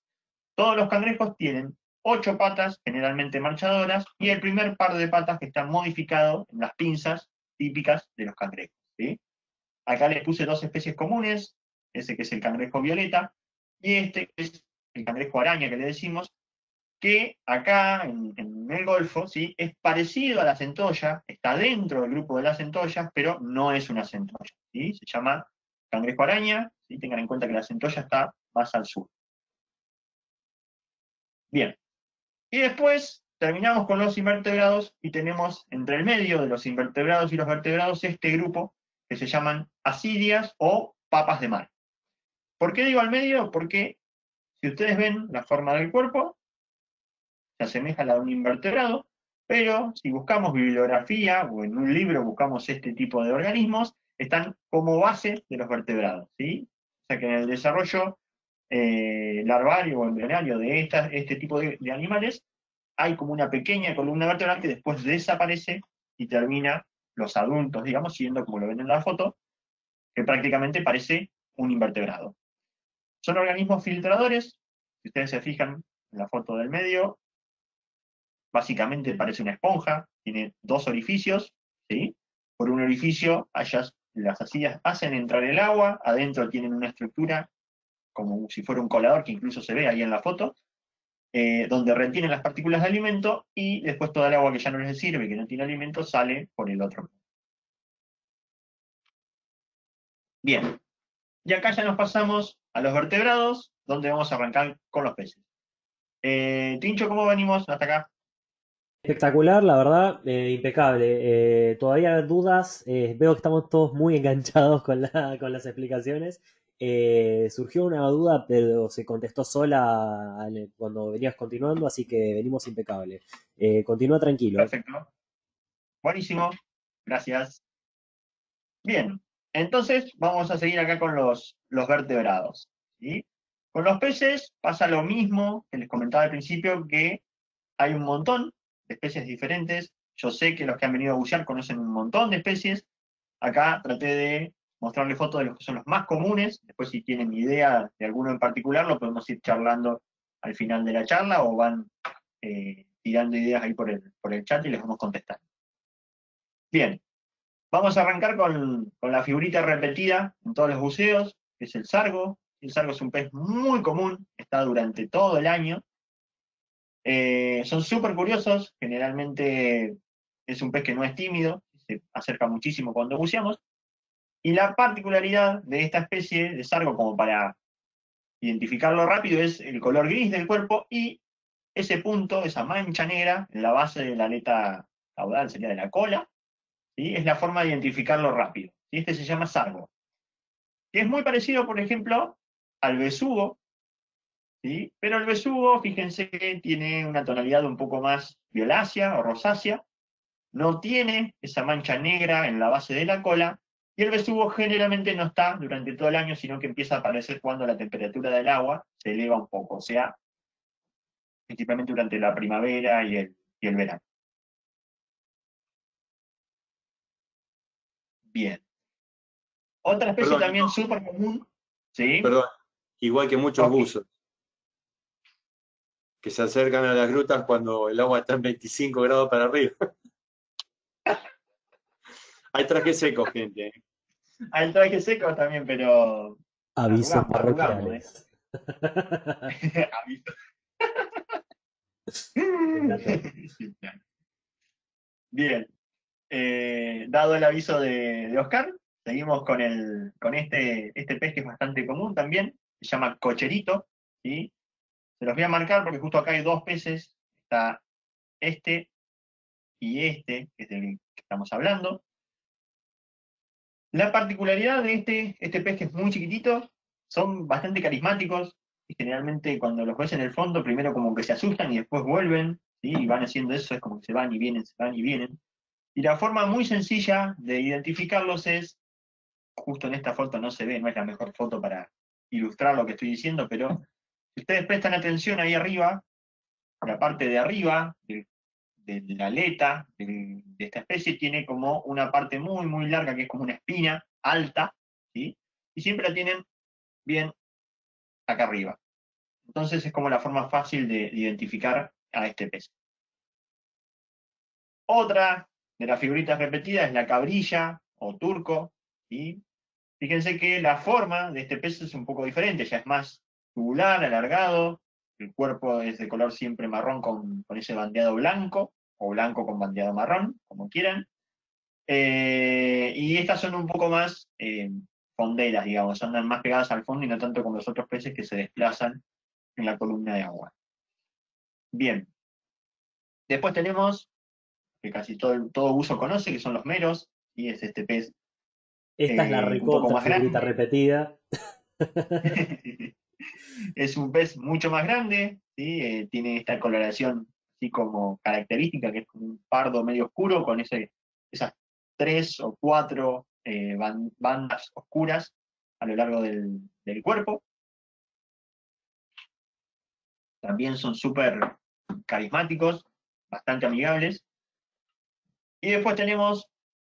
Todos los cangrejos tienen 8 patas, generalmente marchadoras, y el primer par de patas que está modificado en las pinzas típicas de los cangrejos. Acá les puse dos especies comunes, ese que es el cangrejo violeta, y este que es el cangrejo araña que le decimos, que acá en, el Golfo ¿sí? es parecido a la centolla, está dentro del grupo de las centollas, pero no es una centolla. ¿sí? Se llama cangrejo araña, ¿sí? tengan en cuenta que la centolla está más al sur. Bien. Y después terminamos con los invertebrados y tenemos entre el medio de los invertebrados y los vertebrados este grupo que se llaman asidias o papas de mar. ¿Por qué digo al medio? Porque si ustedes ven la forma del cuerpo, se asemeja a la de un invertebrado, pero si buscamos bibliografía o en un libro buscamos este tipo de organismos, están como base de los vertebrados. O sea que en el desarrollo eh, larvario o embrionario de este tipo de, de, animales, hay como una pequeña columna vertebral que después desaparece y termina los adultos, digamos, siendo como lo ven en la foto, que prácticamente parece un invertebrado. Son organismos filtradores, si ustedes se fijan en la foto del medio, básicamente parece una esponja, tiene dos orificios, ¿sí? Por un orificio, las asillas hacen entrar el agua, adentro tienen una estructura como si fuera un colador que incluso se ve ahí en la foto, eh, donde retienen las partículas de alimento y después toda el agua que ya no les sirve, que no tiene alimento, sale por el otro. Bien, y acá ya nos pasamos a los vertebrados, donde vamos a arrancar con los peces. Eh, Tincho, ¿cómo venimos hasta acá? Espectacular, la verdad, eh, impecable. Eh, todavía dudas, eh, veo que estamos todos muy enganchados con, la, con las explicaciones. surgió una duda, pero se contestó sola cuando venías continuando, así que venimos impecable. continúa tranquilo. Perfecto. Buenísimo, gracias. Bien, entonces vamos a seguir acá con los, los vertebrados. Con los peces pasa lo mismo que les comentaba al principio, que hay un montón especies diferentes. Yo sé que los que han venido a bucear conocen un montón de especies. Acá traté de mostrarle fotos de los que son los más comunes. Después si tienen idea de alguno en particular, lo podemos ir charlando al final de la charla o van eh, tirando ideas ahí por el, por el chat y les vamos contestando. Bien, vamos a arrancar con, la figurita repetida en todos los buceos, que es el sargo. El sargo es un pez muy común, está durante todo el año, eh, son súper curiosos, generalmente es un pez que no es tímido, se acerca muchísimo cuando buceamos, y la particularidad de esta especie de sargo, como para identificarlo rápido, es el color gris del cuerpo y ese punto, esa mancha negra en la base de la aleta caudal, sería de la cola, ¿sí? es la forma de identificarlo rápido. Y Este se llama sargo. Y es muy parecido, por ejemplo, al besugo, pero el besugo, fíjense que tiene una tonalidad un poco más violácea o rosácea, no tiene esa mancha negra en la base de la cola, y el besugo generalmente no está durante todo el año, sino que empieza a aparecer cuando la temperatura del agua se eleva un poco, o sea, principalmente durante la primavera y el verano. Bien. Otra especie también súper común, ¿sí? Perdón, igual que muchos buzos que se acercan a las grutas cuando el agua está en 25 grados para arriba. Hay trajes secos, gente. Hay trajes secos también, pero... Avisos parroquiales. Bien. Eh, dado el aviso de, Oscar, seguimos con, el, con este, este pez que es bastante común también, se llama cocherito, ¿sí? Se los voy a marcar porque justo acá hay dos peces, está este y este, que es del que estamos hablando. La particularidad de este, este pez que es muy chiquitito, son bastante carismáticos, y generalmente cuando los ves en el fondo, primero como que se asustan y después vuelven, y van haciendo eso, es como que se van y vienen, se van y vienen. Y la forma muy sencilla de identificarlos es, justo en esta foto no se ve, no es la mejor foto para ilustrar lo que estoy diciendo, pero si ustedes prestan atención ahí arriba, la parte de arriba de, la aleta de, esta especie tiene como una parte muy, muy larga que es como una espina alta, y siempre la tienen bien acá arriba. Entonces es como la forma fácil de, identificar a este pez. Otra de las figuritas repetidas es la cabrilla o turco. ¿sí? Fíjense que la forma de este pez es un poco diferente, ya es más tubular, alargado, el cuerpo es de color siempre marrón con, ese bandeado blanco, o blanco con bandeado marrón, como quieran. Eh, y estas son un poco más eh, fonderas, digamos, andan más pegadas al fondo y no tanto como los otros peces que se desplazan en la columna de agua. Bien. Después tenemos, que casi todo, todo uso conoce, que son los meros, y es este pez. Esta es la eh, repetida. es un pez mucho más grande, eh, tiene esta coloración así como característica, que es como un pardo medio oscuro, con ese, esas tres o cuatro eh, ban- bandas oscuras a lo largo del, del cuerpo. También son súper carismáticos, bastante amigables. Y después tenemos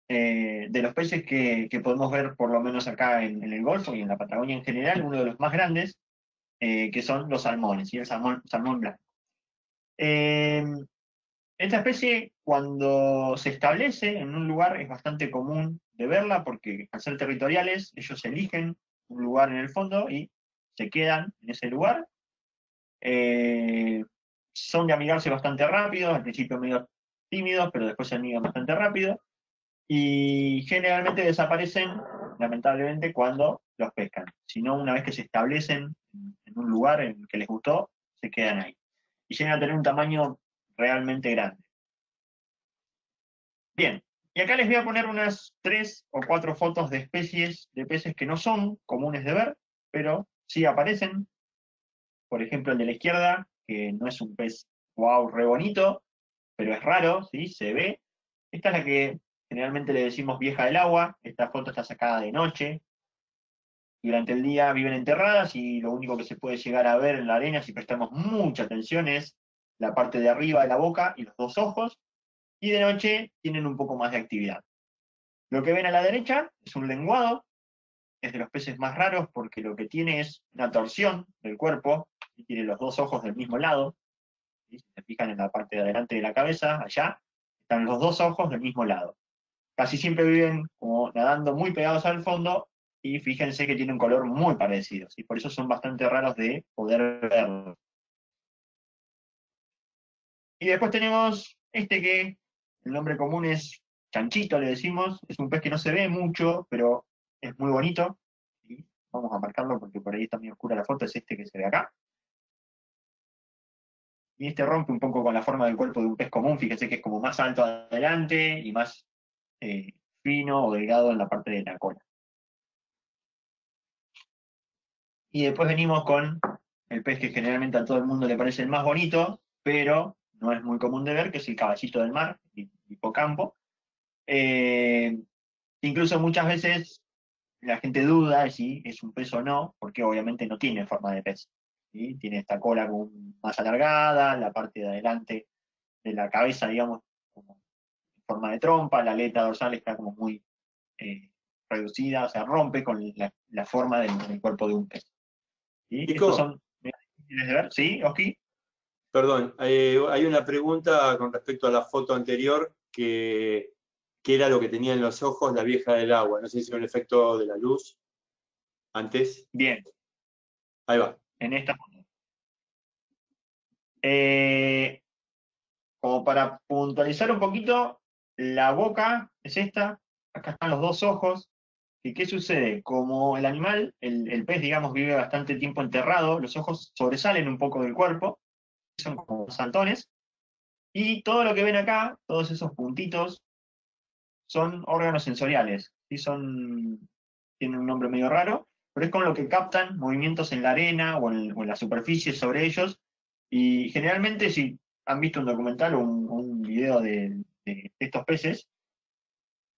eh, de los peces que, que podemos ver por lo menos acá en, el Golfo y en la Patagonia en general, uno de los más grandes, eh, que son los salmones, y el salmón, salmón blanco. Eh, esta especie, cuando se establece en un lugar, es bastante común de verla, porque al ser territoriales, ellos eligen un lugar en el fondo y se quedan en ese lugar. Eh, son de amigarse bastante rápido, al principio medio tímidos, pero después se amigan bastante rápido. Y generalmente desaparecen, lamentablemente, cuando los pescan. Si no, una vez que se establecen en un lugar en el que les gustó, se quedan ahí. Y llegan a tener un tamaño realmente grande. Bien, y acá les voy a poner unas tres o cuatro fotos de especies de peces que no son comunes de ver, pero sí aparecen. Por ejemplo, el de la izquierda, que no es un pez wow, re bonito, pero es raro, ¿sí? Se ve. Esta es la que generalmente le decimos vieja del agua. Esta foto está sacada de noche. Durante el día viven enterradas y lo único que se puede llegar a ver en la arena, si prestamos mucha atención, es la parte de arriba de la boca y los dos ojos. Y de noche tienen un poco más de actividad. Lo que ven a la derecha es un lenguado. Es de los peces más raros porque lo que tiene es una torsión del cuerpo y tiene los dos ojos del mismo lado. Si se fijan en la parte de adelante de la cabeza, allá, están los dos ojos del mismo lado. Casi siempre viven como nadando muy pegados al fondo y fíjense que tienen un color muy parecido, y por eso son bastante raros de poder verlos. Y después tenemos este que el nombre común es chanchito, le decimos, es un pez que no se ve mucho, pero es muy bonito. ¿sí? Vamos a marcarlo porque por ahí está muy oscura la foto, es este que se ve acá. Y este rompe un poco con la forma del cuerpo de un pez común, fíjense que es como más alto adelante y más eh, fino o delgado en la parte de la cola. Y después venimos con el pez que generalmente a todo el mundo le parece el más bonito, pero no es muy común de ver, que es el caballito del mar, el hipocampo. Eh, incluso muchas veces la gente duda si es un pez o no, porque obviamente no tiene forma de pez. ¿Sí? Tiene esta cola más alargada, la parte de adelante de la cabeza, digamos, como en forma de trompa, la aleta dorsal está como muy eh, reducida, o sea, rompe con la, la forma del, del cuerpo de un pez. ¿sí? Nico. Estos son difíciles de ver, ¿sí, Oski? Perdón, eh, hay una pregunta con respecto a la foto anterior que, que era lo que tenía en los ojos la vieja del agua. No sé si era un efecto de la luz antes. Bien, Ahí va. En esta foto. Eh, como para puntualizar un poquito, la boca es esta, acá están los dos ojos. ¿Y qué sucede? Como el animal, el, el pez, digamos, vive bastante tiempo enterrado, los ojos sobresalen un poco del cuerpo, son como saltones, y todo lo que ven acá, todos esos puntitos, son órganos sensoriales, son, tienen un nombre medio raro, pero es con lo que captan movimientos en la arena o en, o en la superficie sobre ellos, y generalmente si han visto un documental o un, un video de, de estos peces,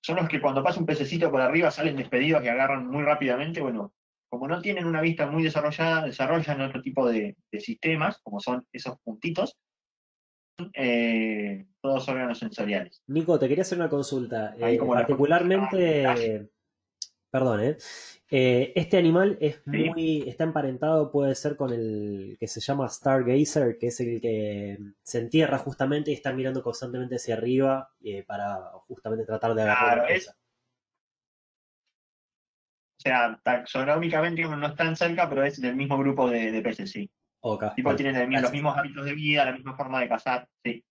son los que cuando pasa un pececito por arriba salen despedidos y agarran muy rápidamente, bueno, como no tienen una vista muy desarrollada, desarrollan otro tipo de, de sistemas, como son esos puntitos, eh, todos órganos sensoriales. Nico, te quería hacer una consulta. Ahí Eh, particularmente, perdón, ¿eh? Eh, este animal es muy, está emparentado, puede ser con el que se llama Stargazer, que es el que se entierra justamente y está mirando constantemente hacia arriba eh, para justamente tratar de agarrar Claro, la es-. O sea, taxonómicamente no están cerca, pero es del mismo grupo de, de peces, sí. Ok, Tipo, tienen el los mismos hábitos de vida, la misma forma de cazar, sí.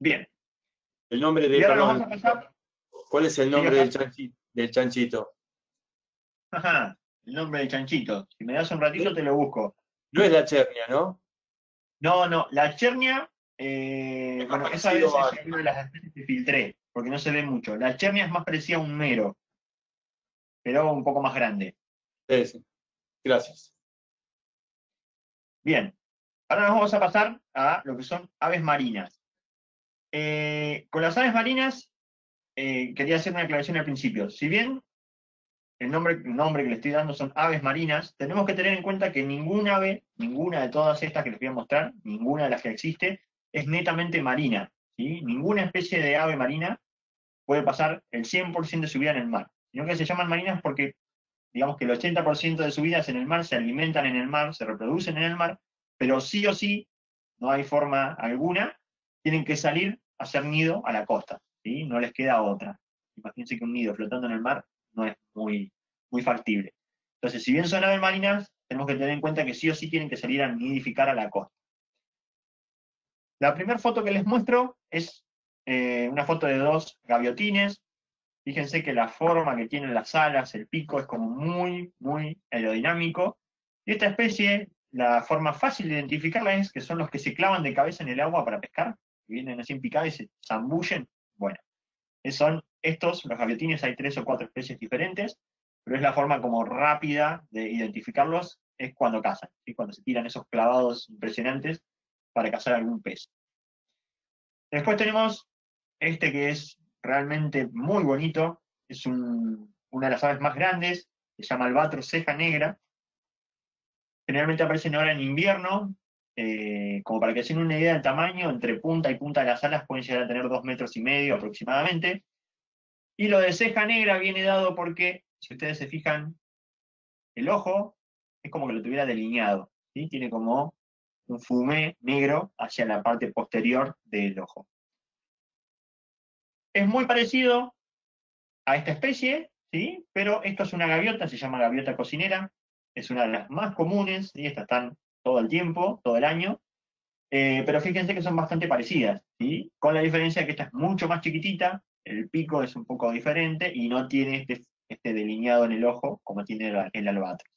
Bien, El nombre de, perdón, ¿cuál es el nombre del, chanchi- del chanchito? Ajá, el nombre de chanchito. Si me das un ratito te lo busco. No es la chernia, ¿no? No, no, la chernia, eh, Es bueno, esa vez es una de las especies que filtré, porque no se ve mucho. La chernia es más parecida a un mero, pero un poco más grande. Sí, sí. Gracias. Bien, ahora nos vamos a pasar a lo que son aves marinas. Eh, con las aves marinas, eh, quería hacer una aclaración al principio. Si bien el nombre, que le estoy dando son aves marinas, tenemos que tener en cuenta que ninguna ave, ninguna de todas estas que les voy a mostrar, ninguna de las que existe, es netamente marina. Ninguna especie de ave marina puede pasar el 100% de su vida en el mar, sino que se llaman marinas porque, digamos que el 80% de su vida es en el mar, se alimentan en el mar, se reproducen en el mar, pero sí o sí, no hay forma alguna, tienen que salir a hacer nido a la costa, ¿sí? no les queda otra. Imagínense que un nido flotando en el mar no es muy, muy factible. Entonces, si bien son aves marinas, tenemos que tener en cuenta que sí o sí tienen que salir a nidificar a la costa. La primera foto que les muestro es eh, una foto de dos gaviotines. Fíjense que la forma que tienen las alas, el pico, es como muy, muy aerodinámico. Y esta especie, la forma fácil de identificarla es que son los que se clavan de cabeza en el agua para pescar, que vienen así en picada y se zambullen. Bueno, son estos, los gaviotines, hay tres o cuatro especies diferentes, pero es la forma como rápida de identificarlos, es cuando cazan, cuando se tiran esos clavados impresionantes para cazar algún pez. Después tenemos este que es realmente muy bonito, es una de las aves más grandes, se llama albatros ceja negra. Generalmente aparecen ahora en invierno, eh, como para que se den una idea del tamaño, entre punta y punta de las alas pueden llegar a tener dos metros y medio aproximadamente. Y lo de ceja negra viene dado porque, si ustedes se fijan, el ojo es como que lo tuviera delineado, ¿sí? tiene como un fumé negro hacia la parte posterior del ojo. Es muy parecido a esta especie, ¿sí? pero esto es una gaviota, se llama gaviota cocinera, es una de las más comunes, y estas están todo el tiempo, todo el año, eh, pero fíjense que son bastante parecidas, ¿sí? con la diferencia que esta es mucho más chiquitita, el pico es un poco diferente y no tiene este, este delineado en el ojo como tiene el, el albatros.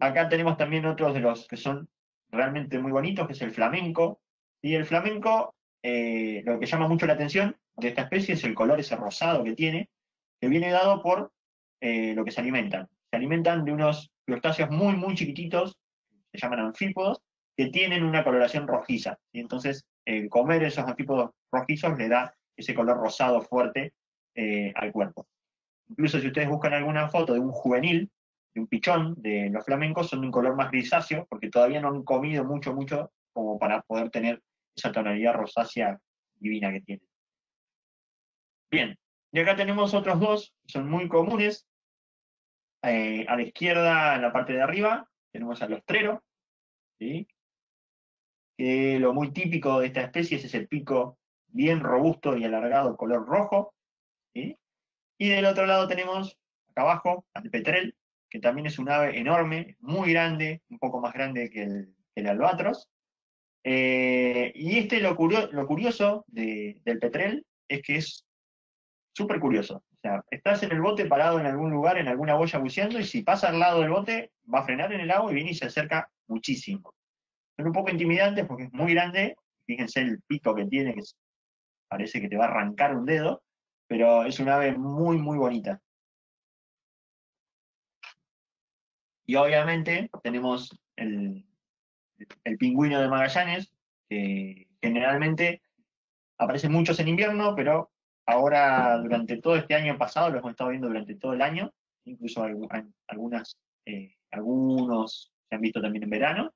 Acá tenemos también otros de los que son realmente muy bonitos, que es el flamenco. Y el flamenco, eh, lo que llama mucho la atención de esta especie es el color ese rosado que tiene, que viene dado por eh, lo que se alimentan. Se alimentan de unos crustáceos muy, muy chiquititos, se llaman anfípodos, que tienen una coloración rojiza. Y entonces, comer esos anfípodos rojizos le da ese color rosado fuerte eh, al cuerpo. Incluso si ustedes buscan alguna foto de un juvenil, de un pichón de los flamencos son de un color más grisáceo, porque todavía no han comido mucho, mucho, como para poder tener esa tonalidad rosácea divina que tienen. Bien, y acá tenemos otros dos, son muy comunes. Eh, a la izquierda, en la parte de arriba, tenemos al ostrero, que lo muy típico de esta especie es el pico bien robusto y alargado, color rojo. Y del otro lado tenemos, acá abajo, al petrel, que también es un ave enorme, muy grande, un poco más grande que el, albatros. Eh, y este, lo, lo curioso del petrel es que es súper curioso. Sea, estás en el bote parado en algún lugar, en alguna boya buceando, y si pasa al lado del bote, va a frenar en el agua y viene y se acerca muchísimo. Son un poco intimidantes porque es muy grande, fíjense el pico que tiene, que parece que te va a arrancar un dedo, pero es un ave muy, muy bonita. Y obviamente tenemos el, pingüino de Magallanes, que generalmente aparecen muchos en invierno, pero ahora durante todo este año pasado, lo hemos estado viendo durante todo el año, incluso algunas, eh, algunos se han visto también en verano,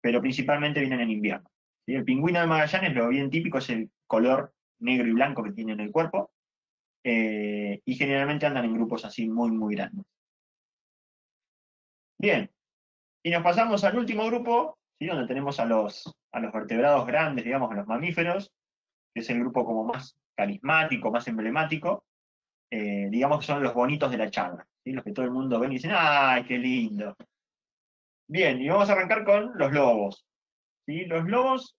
pero principalmente vienen en invierno. El pingüino de Magallanes, lo bien típico es el color negro y blanco que tiene en el cuerpo, eh, y generalmente andan en grupos así muy, muy grandes. Bien, y nos pasamos al último grupo, ¿sí? donde tenemos a los, a los vertebrados grandes, digamos, a los mamíferos, que es el grupo como más carismático, más emblemático, eh, digamos que son los bonitos de la charla, los que todo el mundo ven y dicen, ¡ay, qué lindo! Bien, y vamos a arrancar con los lobos. ¿sí? Los lobos,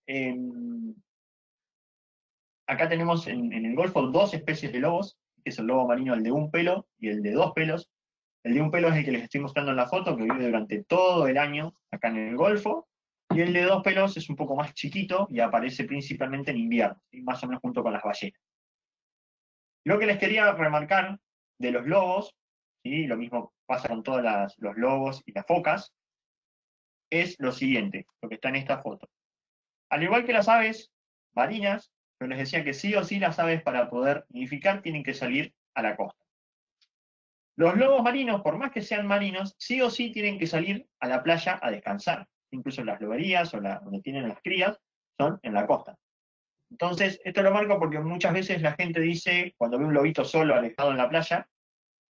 acá tenemos en, en, el Golfo dos especies de lobos, que es el lobo marino, el de un pelo y el de dos pelos, el de un pelo es el que les estoy mostrando en la foto, que vive durante todo el año acá en el Golfo. Y el de dos pelos es un poco más chiquito y aparece principalmente en invierno, más o menos junto con las ballenas. Lo que les quería remarcar de los lobos, y lo mismo pasa con todos los lobos y las focas, es lo siguiente, lo que está en esta foto. Al igual que las aves marinas, yo les decía que sí o sí las aves para poder nidificar tienen que salir a la costa. Los lobos marinos, por más que sean marinos, sí o sí tienen que salir a la playa a descansar. Incluso las loberías o donde tienen las crías son en la costa. Entonces, esto lo marco porque muchas veces la gente dice, cuando ve un lobito solo alejado en la playa,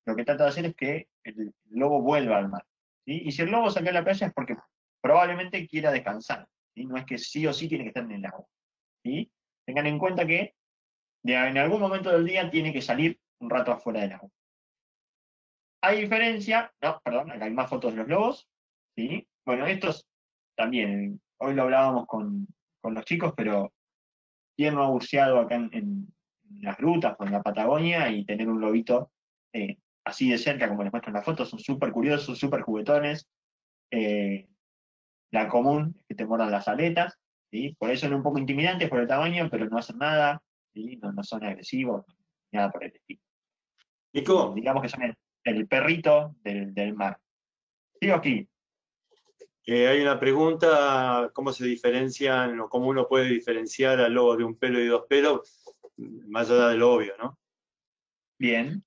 lo que trata de hacer es que el lobo vuelva al mar. Y si el lobo salió a la playa es porque probablemente quiera descansar. No es que sí o sí tiene que estar en el agua. Tengan en cuenta que en algún momento del día tiene que salir un rato afuera del agua. Hay diferencia, no, perdón, acá hay más fotos de los lobos. ¿sí? Bueno, estos también, hoy lo hablábamos con, los chicos, pero ¿quién no ha buceado acá en, las grutas o en la Patagonia y tener un lobito eh, así de cerca, como les muestro en la foto? Son súper curiosos, súper juguetones. Eh, la común es que te mordan las aletas, ¿sí? por eso son un poco intimidantes por el tamaño, pero no hacen nada, ¿sí? no, son agresivos, nada por el estilo. Nico. Digamos que son el, perrito del, mar. Sigo aquí. Eh, hay una pregunta, ¿cómo se diferencian o cómo uno puede diferenciar al lobo de un pelo y dos pelos? Más allá del obvio, ¿no? Bien.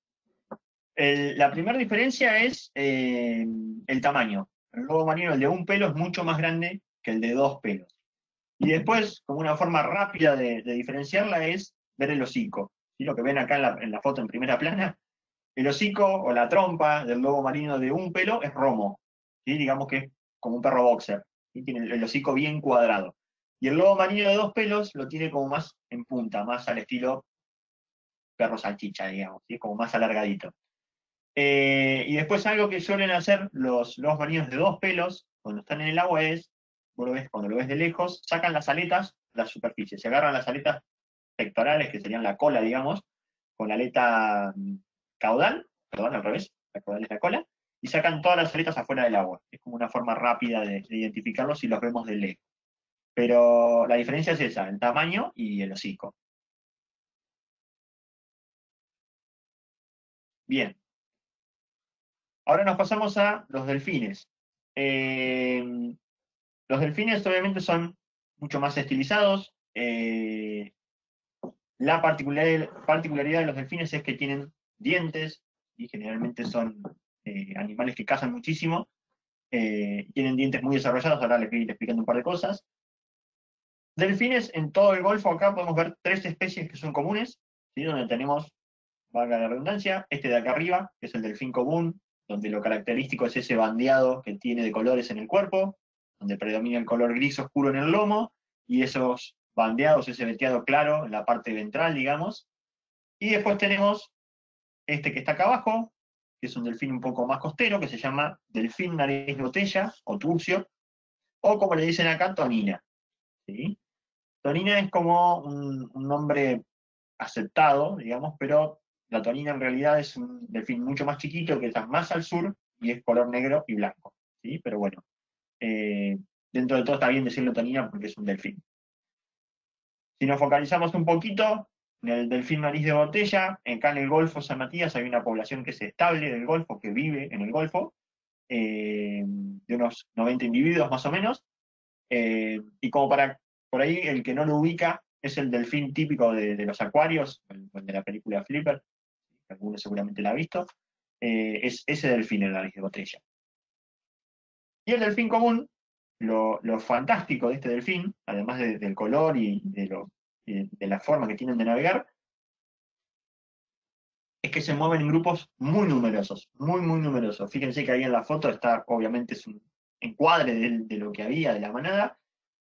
la primera diferencia es eh, el tamaño. El lobo marino, el de un pelo, es mucho más grande que el de dos pelos. Y después, como una forma rápida de, diferenciarla es ver el hocico. Lo que ven acá en la, foto en primera plana, el hocico o la trompa del lobo marino de un pelo es romo. ¿sí? Digamos que es como un perro boxer. y Tiene el, hocico bien cuadrado. Y el lobo marino de dos pelos lo tiene como más en punta, más al estilo perro salchicha, digamos, ¿sí? como más alargadito. Eh, y después algo que suelen hacer los lobos marinos de dos pelos, cuando están en el agua, es, cuando lo ves de lejos, sacan las aletas de la superficie, se agarran las aletas pectorales, que serían la cola, digamos, con la aleta mm, caudal, perdón, al revés, la caudal es la cola, y sacan todas las aletas afuera del agua. Es como una forma rápida de, de identificarlos si los vemos de lejos. Pero la diferencia es esa, el tamaño y el hocico. Bien, Ahora nos pasamos a los delfines. Eh, los delfines obviamente son mucho más estilizados. Eh, la particularidad, de los delfines es que tienen dientes, y generalmente son eh, animales que cazan muchísimo. tienen dientes muy desarrollados, ahora les voy a ir explicando un par de cosas. Delfines en todo el Golfo, acá podemos ver tres especies que son comunes, donde tenemos, valga la redundancia, este de acá arriba, que es el delfín común, donde lo característico es ese bandeado que tiene de colores en el cuerpo, donde predomina el color gris oscuro en el lomo, y esos bandeados, ese veteado claro en la parte ventral, digamos. Y después tenemos este que está acá abajo, que es un delfín un poco más costero, que se llama delfín nariz botella, o turcio, o como le dicen acá, tonina. Tonina es como un nombre aceptado, digamos, pero la tonina en realidad es un delfín mucho más chiquito que está más al sur y es color negro y blanco. ¿sí? Pero bueno, eh, dentro de todo está bien decirlo tonina porque es un delfín. Si nos focalizamos un poquito en el delfín nariz de botella, acá en el Golfo San Matías hay una población que es estable del Golfo, que vive en el Golfo, eh, de unos 90 individuos más o menos. Eh, y como para, por ahí, el que no lo ubica, es el delfín típico de, los acuarios, el, de la película Flipper, alguno seguramente la ha visto, eh, es ese delfín en la nariz de botella. Y el delfín común, lo, fantástico de este delfín, además del color y de, la forma que tienen de navegar, es que se mueven en grupos muy numerosos, muy, muy numerosos. Fíjense que ahí en la foto está, obviamente, es un encuadre de, de lo que había de la manada.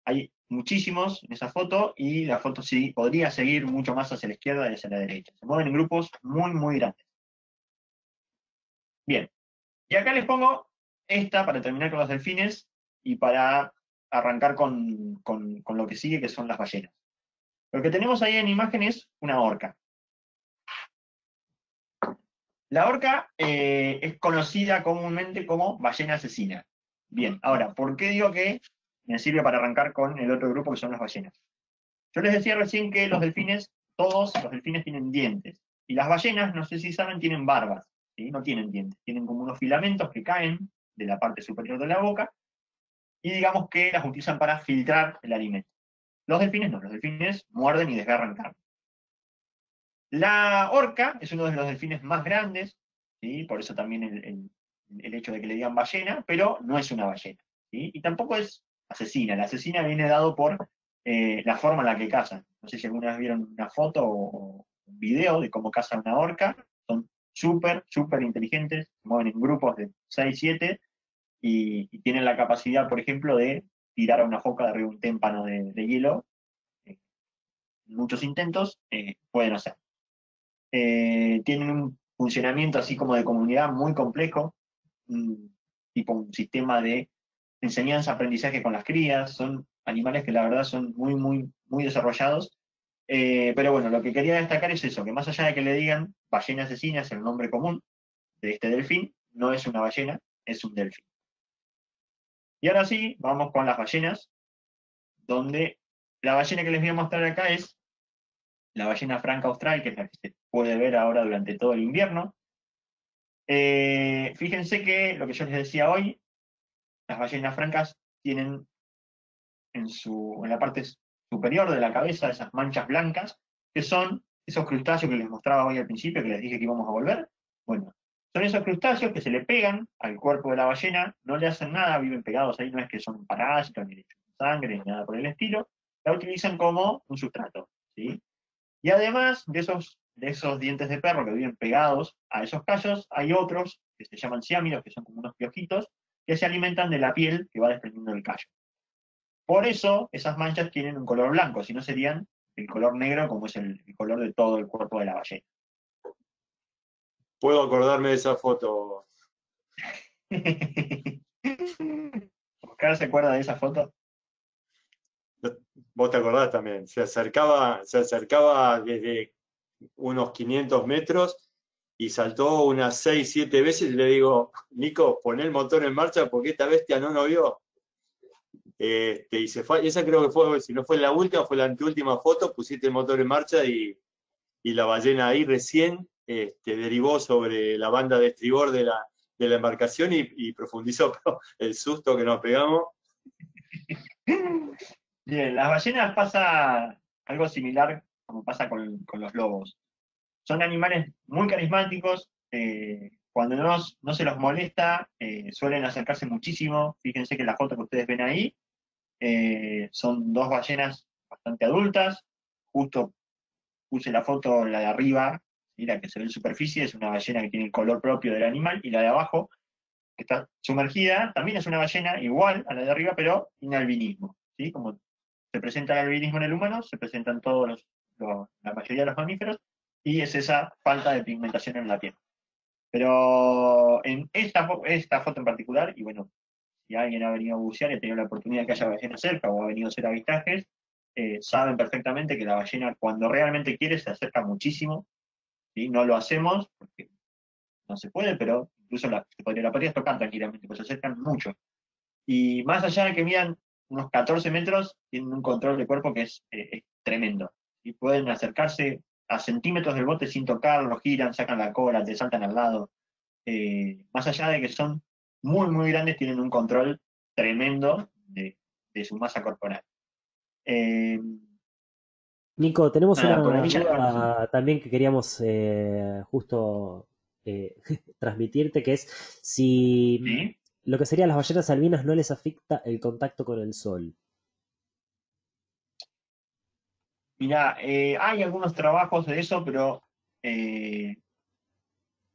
Hay muchísimos en esa foto y la foto sí podría seguir mucho más hacia la izquierda y hacia la derecha. Se mueven en grupos muy, muy grandes. Bien, y acá les pongo esta para terminar con los delfines y para arrancar con, lo que sigue, que son las ballenas. Lo que tenemos ahí en imagen es una orca. La orca eh, es conocida comúnmente como ballena asesina. Bien, ahora, ¿por qué digo que me sirve para arrancar con el otro grupo que son las ballenas. Yo les decía recién que los delfines, todos los delfines tienen dientes. Y las ballenas, no sé si saben, tienen barbas. No tienen dientes. Tienen como unos filamentos que caen de la parte superior de la boca y digamos que las utilizan para filtrar el alimento. Los delfines no, los delfines muerden y desgarran carne. La orca es uno de los delfines más grandes, ¿sí? por eso también el, hecho de que le digan ballena, pero no es una ballena. Y tampoco es asesina. La asesina viene dado por eh, la forma en la que cazan. No sé si alguna vez vieron una foto o un video de cómo cazan una orca. Son súper, súper inteligentes, se mueven en grupos de 6, 7 y, tienen la capacidad, por ejemplo, de tirar a una foca de arriba un témpano de, hielo. Eh, muchos intentos eh, pueden hacer. tienen un funcionamiento así como de comunidad muy complejo, tipo un sistema de enseñanza, aprendizaje con las crías, son animales que la verdad son muy, muy, muy desarrollados. Eh, pero bueno, lo que quería destacar es eso, que más allá de que le digan ballena asesina, es el nombre común de este delfín, no es una ballena, es un delfín. Y ahora sí, vamos con las ballenas, donde la ballena que les voy a mostrar acá es la ballena franca austral, que es la que se puede ver ahora durante todo el invierno. Eh, fíjense que lo que yo les decía hoy, las ballenas francas tienen en, su, en la parte superior de la cabeza esas manchas blancas, que son esos crustáceos que les mostraba hoy al principio, que les dije que íbamos a volver. Bueno, son esos crustáceos que se le pegan al cuerpo de la ballena, no le hacen nada, viven pegados ahí, no es que son parásitos, ni le sangre, ni nada por el estilo, la utilizan como un sustrato. ¿sí? Y además de esos, de esos dientes de perro que viven pegados a esos callos, hay otros que se llaman ciámidos, que son como unos piojitos, que se alimentan de la piel que va desprendiendo el callo. Por eso esas manchas tienen un color blanco, si no serían el color negro como es el, color de todo el cuerpo de la ballena. Puedo acordarme de esa foto. ¿Oscar se acuerda de esa foto? Vos te acordás también. Se acercaba, se acercaba desde unos 500 metros y saltó unas 6, 7 veces y le digo, Nico, pon el motor en marcha porque esta bestia no nos vio. Este, y se fue, esa creo que fue, si no fue la última, fue la anteúltima foto, pusiste el motor en marcha y, la ballena ahí recién este, derivó sobre la banda de estribor de la, de la embarcación y, profundizó el susto que nos pegamos. Bien, las ballenas pasa algo similar como pasa con, con los lobos son animales muy carismáticos, eh, cuando no, no, se los molesta, eh, suelen acercarse muchísimo. Fíjense que la foto que ustedes ven ahí eh, son dos ballenas bastante adultas. Justo puse la foto, la de arriba, la que se ve en superficie, es una ballena que tiene el color propio del animal, y la de abajo, que está sumergida, también es una ballena igual a la de arriba, pero sin albinismo. ¿sí? Como se presenta el albinismo en el humano, se presentan todos los, la mayoría de los mamíferos, y es esa falta de pigmentación en la piel. Pero en esta, esta foto en particular, y bueno, si alguien ha venido a bucear y ha tenido la oportunidad de que haya ballena cerca o ha venido a hacer avistajes, eh, saben perfectamente que la ballena cuando realmente quiere se acerca muchísimo. No lo hacemos porque no se puede, pero incluso la, se podría, la podrías tocar tranquilamente, pues se acercan mucho. Y más allá de que midan unos 14 metros, tienen un control de cuerpo que es, eh, es tremendo. Y pueden acercarse a centímetros del bote sin tocarlo, giran, sacan la cola, te saltan al lado. Eh, más allá de que son muy, muy grandes, tienen un control tremendo de, su masa corporal. Eh, Nico, tenemos una duda también que queríamos eh, justo transmitirte, que es si lo que serían las ballenas albinas no les afecta el contacto con el sol. Mira, eh, hay algunos trabajos de eso, pero eh,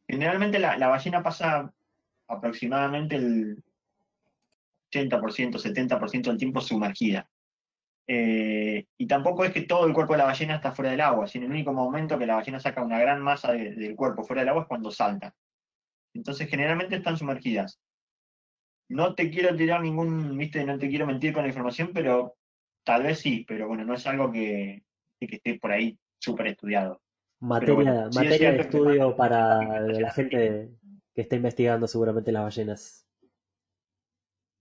generalmente la, ballena pasa aproximadamente el 80%, 70% del tiempo sumergida. Eh, y tampoco es que todo el cuerpo de la ballena está fuera del agua, sino el único momento que la ballena saca una gran masa del cuerpo fuera del agua es cuando salta. Entonces generalmente están sumergidas. No te quiero tirar ningún, viste, no te quiero mentir con la información, pero tal vez sí, pero bueno, no es algo que, que esté por ahí súper estudiado. Materia, materia de estudio para la gente que está investigando seguramente las ballenas.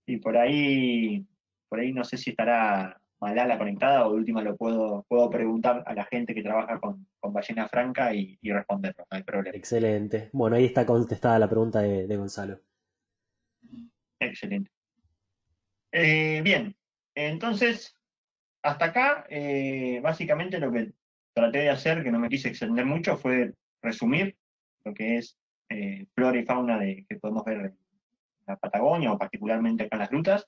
Y por ahí, por ahí no sé si estará Malala conectada o de última lo puedo, puedo preguntar a la gente que trabaja con, ballena franca y, responderlo, no hay problema. Excelente. Bueno, ahí está contestada la pregunta de, Gonzalo. Excelente. Eh, bien, entonces hasta acá, eh, básicamente lo que traté de hacer, que no me quise extender mucho, fue resumir lo que es eh, flora y fauna de, que podemos ver en la Patagonia o particularmente acá en las rutas.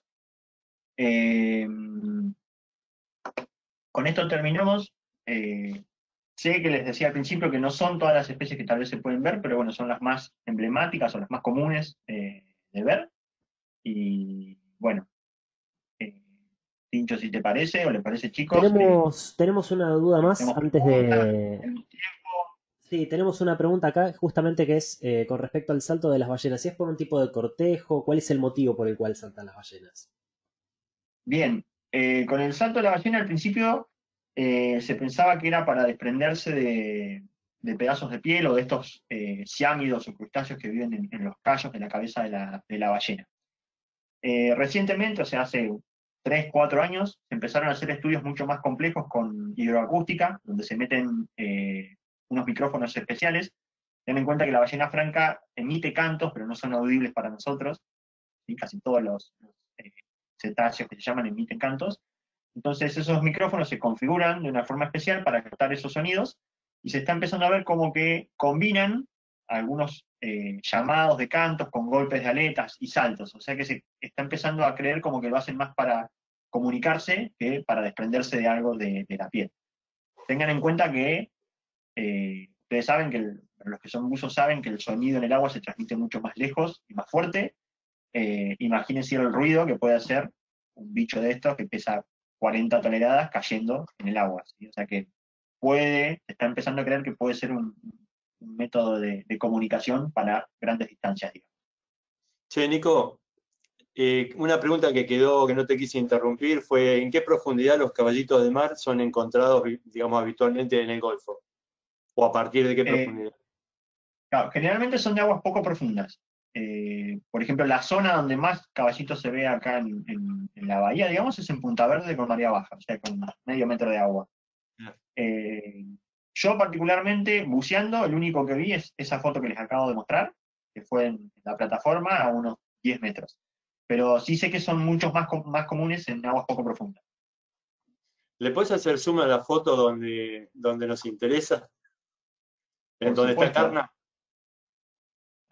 Eh, con esto terminamos. sé que les decía al principio que no son todas las especies que tal vez se pueden ver, pero bueno, son las más emblemáticas o las más comunes de ver. Y bueno, Pincho, si te parece, o le parece, chicos. Tenemos, tenemos una duda más antes de. Sí, tenemos una pregunta acá, justamente que es eh, con respecto al salto de las ballenas. Si es por un tipo de cortejo, ¿cuál es el motivo por el cual saltan las ballenas? Bien, eh, con el salto de la ballena al principio eh, se pensaba que era para desprenderse de, pedazos de piel o de estos ciámidos o crustáceos que viven en, los callos de la cabeza de la, ballena. recientemente, o sea, hace 3, 4 años, se empezaron a hacer estudios mucho más complejos con hidroacústica, donde se meten eh, unos micrófonos especiales. Ten en cuenta que la ballena franca emite cantos, pero no son audibles para nosotros. Casi todos los, eh, cetáceos que se llaman emiten cantos. Entonces esos micrófonos se configuran de una forma especial para captar esos sonidos y se está empezando a ver como que combinan algunos eh, llamados de cantos con golpes de aletas y saltos. O sea que se está empezando a creer como que lo hacen más para comunicarse que para desprenderse de algo de, la piel. Tengan en cuenta que eh, ustedes saben que los que son buzos saben que el sonido en el agua se transmite mucho más lejos y más fuerte. Eh, imagínense el ruido que puede hacer un bicho de estos que pesa 40 toneladas cayendo en el agua. O sea que puede, está empezando a creer que puede ser un, método de, comunicación para grandes distancias, digamos. Che, Nico, eh, una pregunta que quedó, que no te quise interrumpir, fue ¿en qué profundidad los caballitos de mar son encontrados, digamos, habitualmente en el Golfo? ¿O a partir de qué eh, profundidad? generalmente son de aguas poco profundas. Eh, por ejemplo, la zona donde más caballitos se ve acá en, la bahía, digamos, es en Punta Verde con María Baja, o sea, con medio metro de agua. Yo particularmente, buceando, el único que vi es esa foto que les acabo de mostrar, que fue en la plataforma a unos 10 metros. Pero sí sé que son muchos más, más comunes en aguas poco profundas. ¿Le puedes hacer zoom a la foto donde, donde nos interesa? ¿En donde está Carna?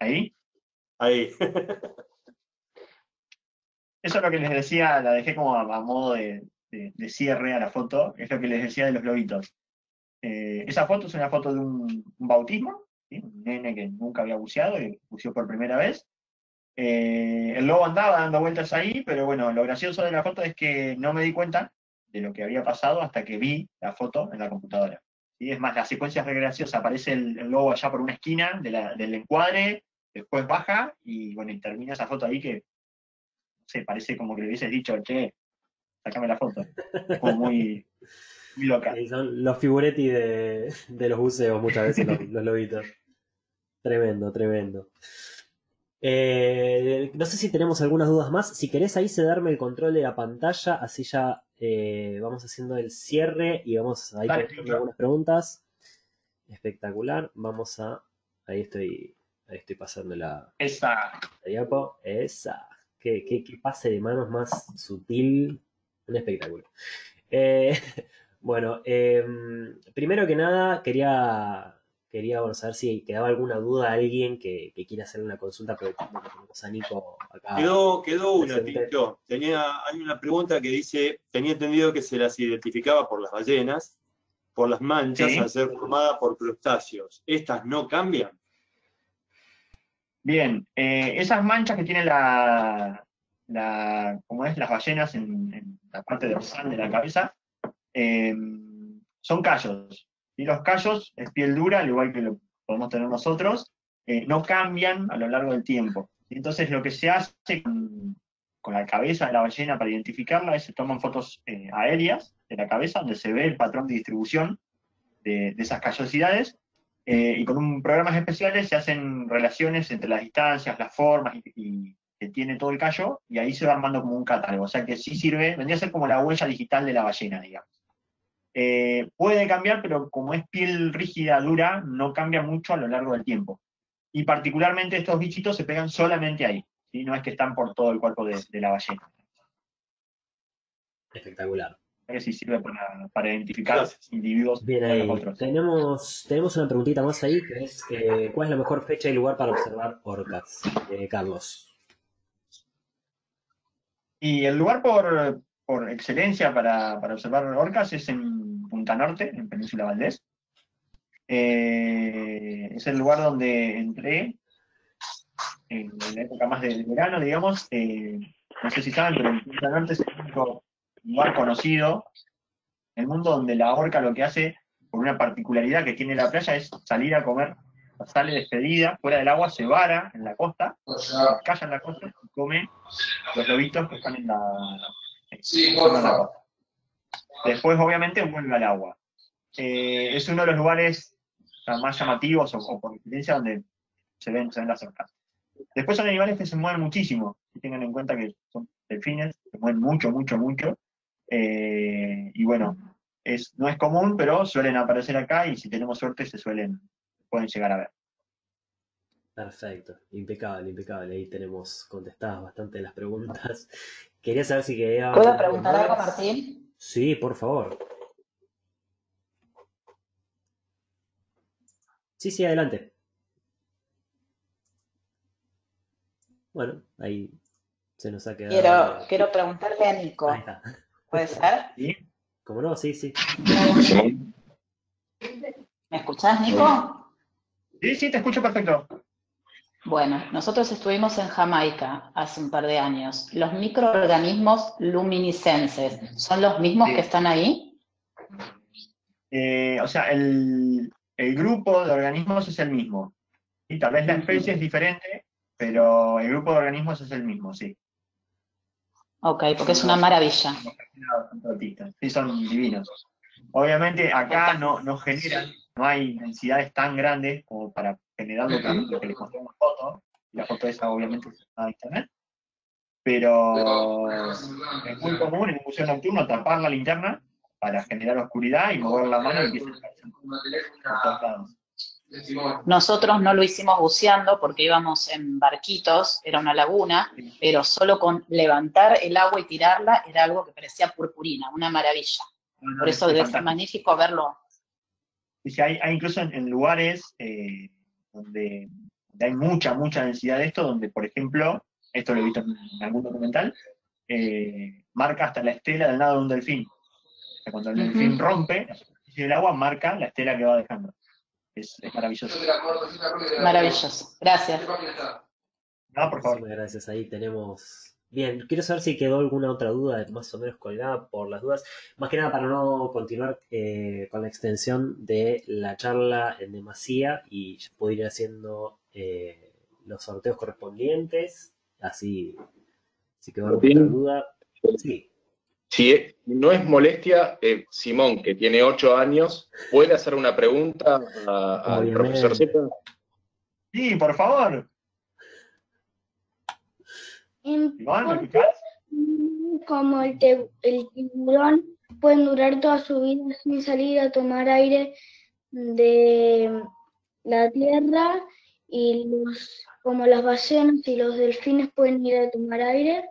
¿Ahí? Ahí. Eso es lo que les decía, la dejé como a, modo de, cierre a la foto, es lo que les decía de los globitos. Eh, esa foto es una foto de un, bautismo, un nene que nunca había buceado y buceó por primera vez. Eh, el lobo andaba dando vueltas ahí, pero bueno, lo gracioso de la foto es que no me di cuenta de lo que había pasado hasta que vi la foto en la computadora. y Es más, la secuencia es graciosa, aparece el, lobo allá por una esquina del encuadre, después baja y bueno, y termina esa foto ahí que, no sé, parece como que le hubieses dicho, che, sacame la foto. Es como muy, son los figuretti de, los buceos muchas veces, los, lobitos. Tremendo, tremendo. Eh, no sé si tenemos algunas dudas más. Si querés ahí cederme el control de la pantalla, así ya eh, vamos haciendo el cierre y vamos a ir algunas preguntas. Espectacular. Vamos a. Ahí estoy. Ahí estoy pasando la. Esa. Esa. Qué, qué, qué, pase de manos más sutil. Un espectáculo. Eh, Bueno, em, primero que nada quería, quería saber si quedaba alguna duda a alguien que, quiera hacer una consulta, pero tenemos a Nico acá. Quedó, quedó una, Tito. Tenía, hay una pregunta que dice, tenía entendido que se las identificaba por las ballenas, por las manchas al ser formadas por crustáceos. ¿Estas no cambian? Bien, eh, esas manchas que tienen la, la, es, las ballenas en, la parte dorsal de la cabeza, Em, son callos. Y los callos es piel dura, al igual que lo podemos tener nosotros, eh, no cambian a lo largo del tiempo. Entonces lo que se hace con, la cabeza de la ballena para identificarla es se toman fotos eh, aéreas de la cabeza donde se ve el patrón de distribución de, esas callosidades eh, y con un programas especiales se hacen relaciones entre las distancias, las formas y, que tiene todo el callo y ahí se va armando como un catálogo. O sea que sí sirve, vendría a ser como la huella digital de la ballena, digamos. Eh, puede cambiar, pero como es piel rígida, dura, no cambia mucho a lo largo del tiempo. Y particularmente estos bichitos se pegan solamente ahí, ¿sí? no es que están por todo el cuerpo de, la ballena. Espectacular. Que sí sirve para, para identificar Gracias. individuos Bien ahí. otros. Tenemos, tenemos una preguntita más ahí que es eh, ¿cuál es la mejor fecha y lugar para observar orcas? Eh, Carlos. Y el lugar por, por excelencia para, para observar orcas es en Punta Norte, en Península Valdés. Eh, es el lugar donde entré en la época más de verano, digamos. Eh, no sé si saben, pero en Punta Norte es el único lugar conocido el mundo donde la orca lo que hace, por una particularidad que tiene la playa, es salir a comer. Sale despedida, fuera del agua, se vara en la costa, calla en la costa y come los lobitos que están en la, Sí, en la costa. Después, obviamente, vuelve al agua. Eh, es uno de los lugares más llamativos o, o por excelencia donde se ven, se ven las orcas. Después son animales que se mueven muchísimo. Y tengan en cuenta que son delfines, se mueven mucho, mucho, mucho. Eh, y bueno, es, no es común, pero suelen aparecer acá y si tenemos suerte se suelen, pueden llegar a ver. Perfecto, impecable, impecable. Ahí tenemos contestadas bastante las preguntas. Quería saber si quería... ¿Puedo preguntar algo, Martín? Sí, por favor. Sí, sí, adelante. Bueno, ahí se nos ha quedado. Quiero, quiero preguntarle a Nico. Ahí está. ¿Puede ser? ¿sí? ¿Cómo no? Sí, sí. ¿Me escuchás, Nico? sí, sí, te escucho perfecto. Bueno, nosotros estuvimos en Jamaica hace un par de años. ¿Los microorganismos luminiscenses son los mismos Sí. que están ahí? Eh, o sea, el, el grupo de organismos es el mismo. Y tal vez la especie es diferente, pero el grupo de organismos es el mismo, sí. Ok, porque es una maravilla. Sí, son divinos. Obviamente acá no, no generan, no hay densidades tan grandes como para generar lo que, lo que les mostré en la foto. Y la foto esa obviamente es a internet. Pero es muy común en un museo nocturno tapar la linterna para generar oscuridad y mover la mano y empieza a por todos lados. Nosotros no lo hicimos buceando porque íbamos en barquitos, era una laguna, pero solo con levantar el agua y tirarla era algo que parecía purpurina, una maravilla. Por eso Es debe ser magnífico verlo. Sí, hay, hay incluso en, en lugares eh, donde, hay mucha, mucha densidad de esto, donde, por ejemplo, esto lo he visto en, algún documental, eh, marca hasta la estela del nado de un delfín. O sea, cuando el delfín rompe del agua, marca la estela que va dejando. Es, es maravilloso. Maravilloso. Gracias. No, por favor. Muchísimas gracias. Ahí tenemos. Bien, quiero saber si quedó alguna otra duda más o menos colgada por las dudas. Más que nada para no continuar eh, con la extensión de la charla en demasía y yo puedo ir haciendo eh, los sorteos correspondientes. Así, si quedó alguna duda. Sí, Si no es molestia, eh, Simón, que tiene ocho años, ¿puede hacer una pregunta a- al profesor Z? Sí, por favor. Iván, ¿me ¿por escuchás? como el, te- el tiburón pueden durar toda su vida sin salir a tomar aire de la tierra y los como las ballenas y los delfines pueden ir a tomar aire?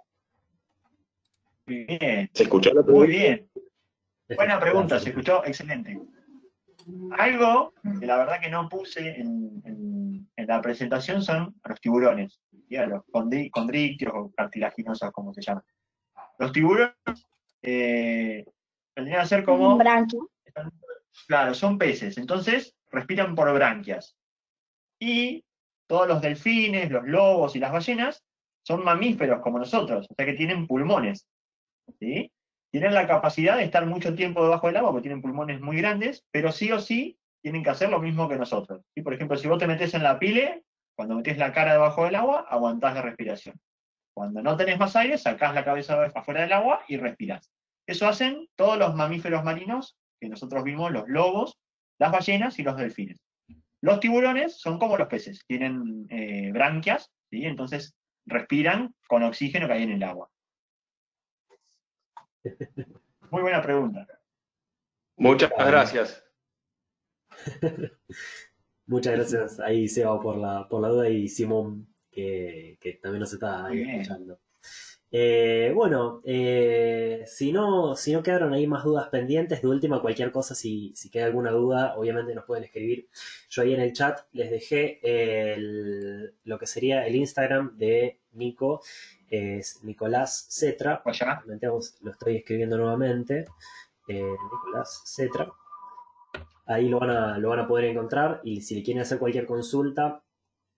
Muy bien. ¿Se escuchó la Muy pregunta? bien. Buena pregunta, se escuchó excelente. Algo que la verdad que no puse en, en- en la presentación son los tiburones, ¿sí? A los condrictios o cartilaginosos, como se llaman. Los tiburones eh, vendrían a ser como, Branquias. claro, son peces, entonces respiran por branquias. Y todos los delfines, los lobos y las ballenas son mamíferos como nosotros, o sea que tienen pulmones. Tienen la capacidad de estar mucho tiempo debajo del agua porque tienen pulmones muy grandes, pero sí o sí tienen que hacer lo mismo que nosotros. ¿sí? Por ejemplo, si vos te metes en la pile, cuando metes la cara debajo del agua, aguantás la respiración. Cuando no tenés más aire, sacás la cabeza afuera del agua y respirás. Eso hacen todos los mamíferos marinos que nosotros vimos, los lobos, las ballenas y los delfines. Los tiburones son como los peces, tienen eh, branquias, entonces respiran con oxígeno que hay en el agua. Muy buena pregunta. Muchas gracias. Muchas gracias ahí, Seba, por la, por la duda y Simón, que, que también nos está ahí escuchando. Eh, bueno, eh, si no, si no quedaron ahí más dudas pendientes, de última cualquier cosa, si, si queda alguna duda, obviamente nos pueden escribir. Yo ahí en el chat les dejé el- lo que sería el Instagram de Nico, es Nicolás Cetra. Lo estoy escribiendo nuevamente. eh, Nicolás Cetra. Ahí lo van, a, lo van a poder encontrar y si le quieren hacer cualquier consulta,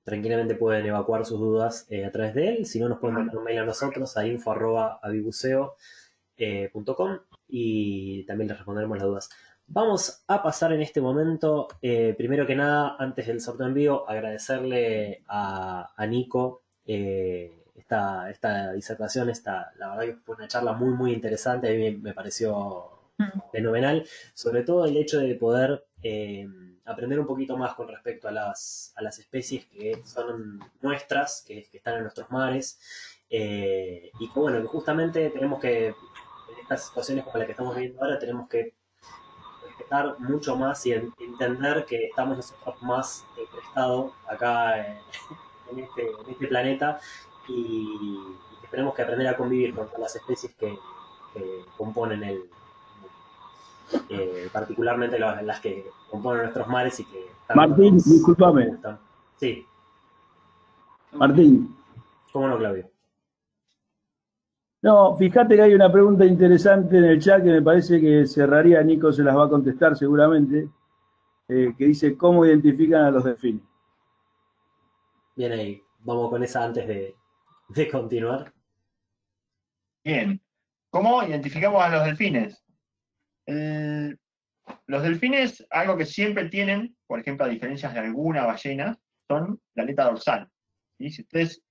tranquilamente pueden evacuar sus dudas eh, a través de él. Si no, nos pueden mandar un mail a nosotros a info.avibuseo.com y también les responderemos las dudas. Vamos a pasar en este momento, eh, primero que nada, antes del sorteo en vivo, agradecerle a, a Nico eh, esta, esta disertación. Esta, la verdad que fue una charla muy, muy interesante. A mí me, me pareció fenomenal. Sobre todo el hecho de poder eh, aprender un poquito más con respecto a las, a las especies que son nuestras, que, que están en nuestros mares. eh, y que bueno, que justamente tenemos que, en estas situaciones como la que estamos viviendo ahora, tenemos que respetar mucho más y en- entender que estamos nosotros más prestados acá eh, en, este, en este planeta y, y que tenemos que aprender a convivir con todas las especies que, que componen el. Eh, particularmente las, las que componen nuestros mares y que Martín, nos- discúlpame. nos. Sí, Martín. cómo no, Claudio. No, fíjate que hay una pregunta interesante en el chat que me parece que cerraría, Nico se las va a contestar seguramente, eh, que dice, ¿cómo identifican a los delfines? Bien ahí, vamos con esa antes de, continuar. Bien. ¿Cómo identificamos a los delfines? El- los delfines, algo que siempre tienen, por ejemplo, a diferencia de alguna ballena, son la aleta dorsal. ¿sí? Si ustedes,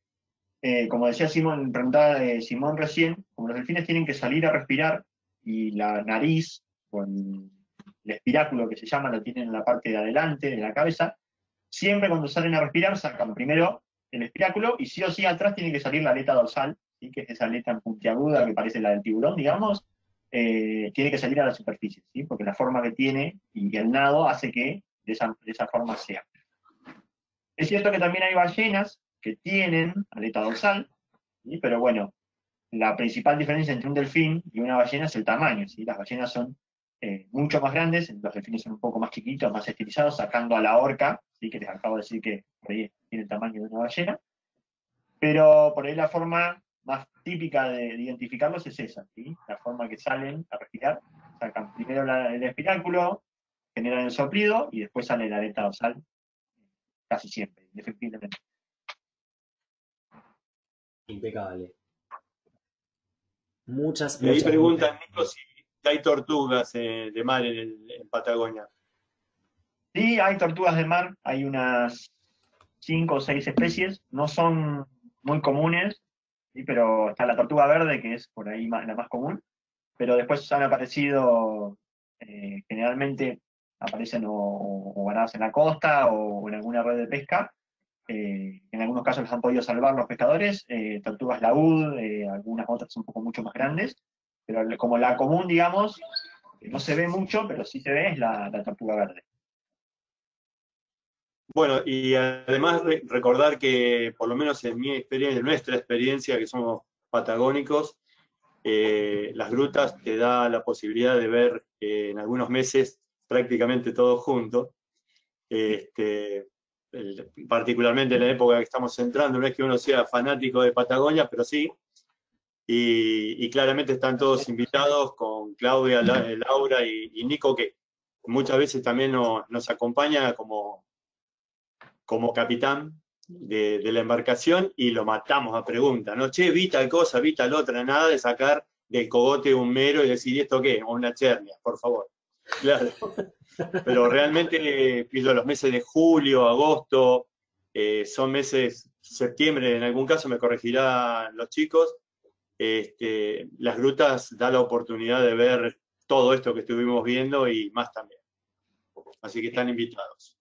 eh, como decía Simón, preguntaba de Simón recién, como los delfines tienen que salir a respirar y la nariz, el, el espiráculo que se llama, lo tienen en la parte de adelante de la cabeza, siempre cuando salen a respirar sacan primero el espiráculo y sí o sí atrás tiene que salir la aleta dorsal, ¿sí? que es esa aleta puntiaguda que parece la del tiburón, digamos, eh, tiene que salir a la superficie, ¿sí? porque la forma que tiene y el nado hace que de esa, esa forma sea. Es cierto que también hay ballenas que tienen aleta dorsal, pero bueno, la principal diferencia entre un delfín y una ballena es el tamaño. ¿sí? Las ballenas son eh, mucho más grandes, los delfines son un poco más chiquitos, más estilizados, sacando a la orca, ¿sí? que les acabo de decir que por ahí tiene el tamaño de una ballena. Pero por ahí la forma más típica de, de identificarlos es esa, ¿sí? la forma que salen a respirar, sacan primero la- el espiráculo, generan el soplido y después sale la aleta dorsal, casi siempre, indefectiblemente. Impecable. Muchas, Y ahí muchas preguntan, Nico, si hay tortugas eh, de mar en, el- en Patagonia. Sí, hay tortugas de mar, hay unas cinco o seis especies, no son muy comunes, ¿sí? pero está la tortuga verde, que es por ahí ma- la más común, pero después han aparecido, eh, generalmente aparecen o, o varadas en la costa o en alguna red de pesca, eh, en algunos casos los han podido salvar los pescadores, eh, tortugas laúd, eh, algunas otras un poco mucho más grandes, pero como la común, digamos, que no se ve mucho, pero sí se ve, es la, la tortuga verde. Bueno, y además re- recordar que, por lo menos en mi experiencia, en nuestra experiencia, que somos patagónicos, eh, las grutas te da la posibilidad de ver eh, en algunos meses prácticamente todo junto. Este, el- particularmente en la época que estamos entrando, no es que uno sea fanático de Patagonia, pero sí. Y, claramente están todos invitados con Claudia, La- Laura y, Nico, que muchas veces también nos, acompaña como, como capitán de, la embarcación y lo matamos a preguntas, ¿no? Che, vi tal cosa, vi tal otra, nada de sacar del cogote un mero y decir, ¿y esto qué? O una chernia, por favor. Claro. Pero realmente, eh, pido los meses de julio, agosto, eh, son meses, septiembre, en algún caso me corregirán los chicos, este, las grutas da la oportunidad de ver todo esto que estuvimos viendo y más también. Así que están invitados.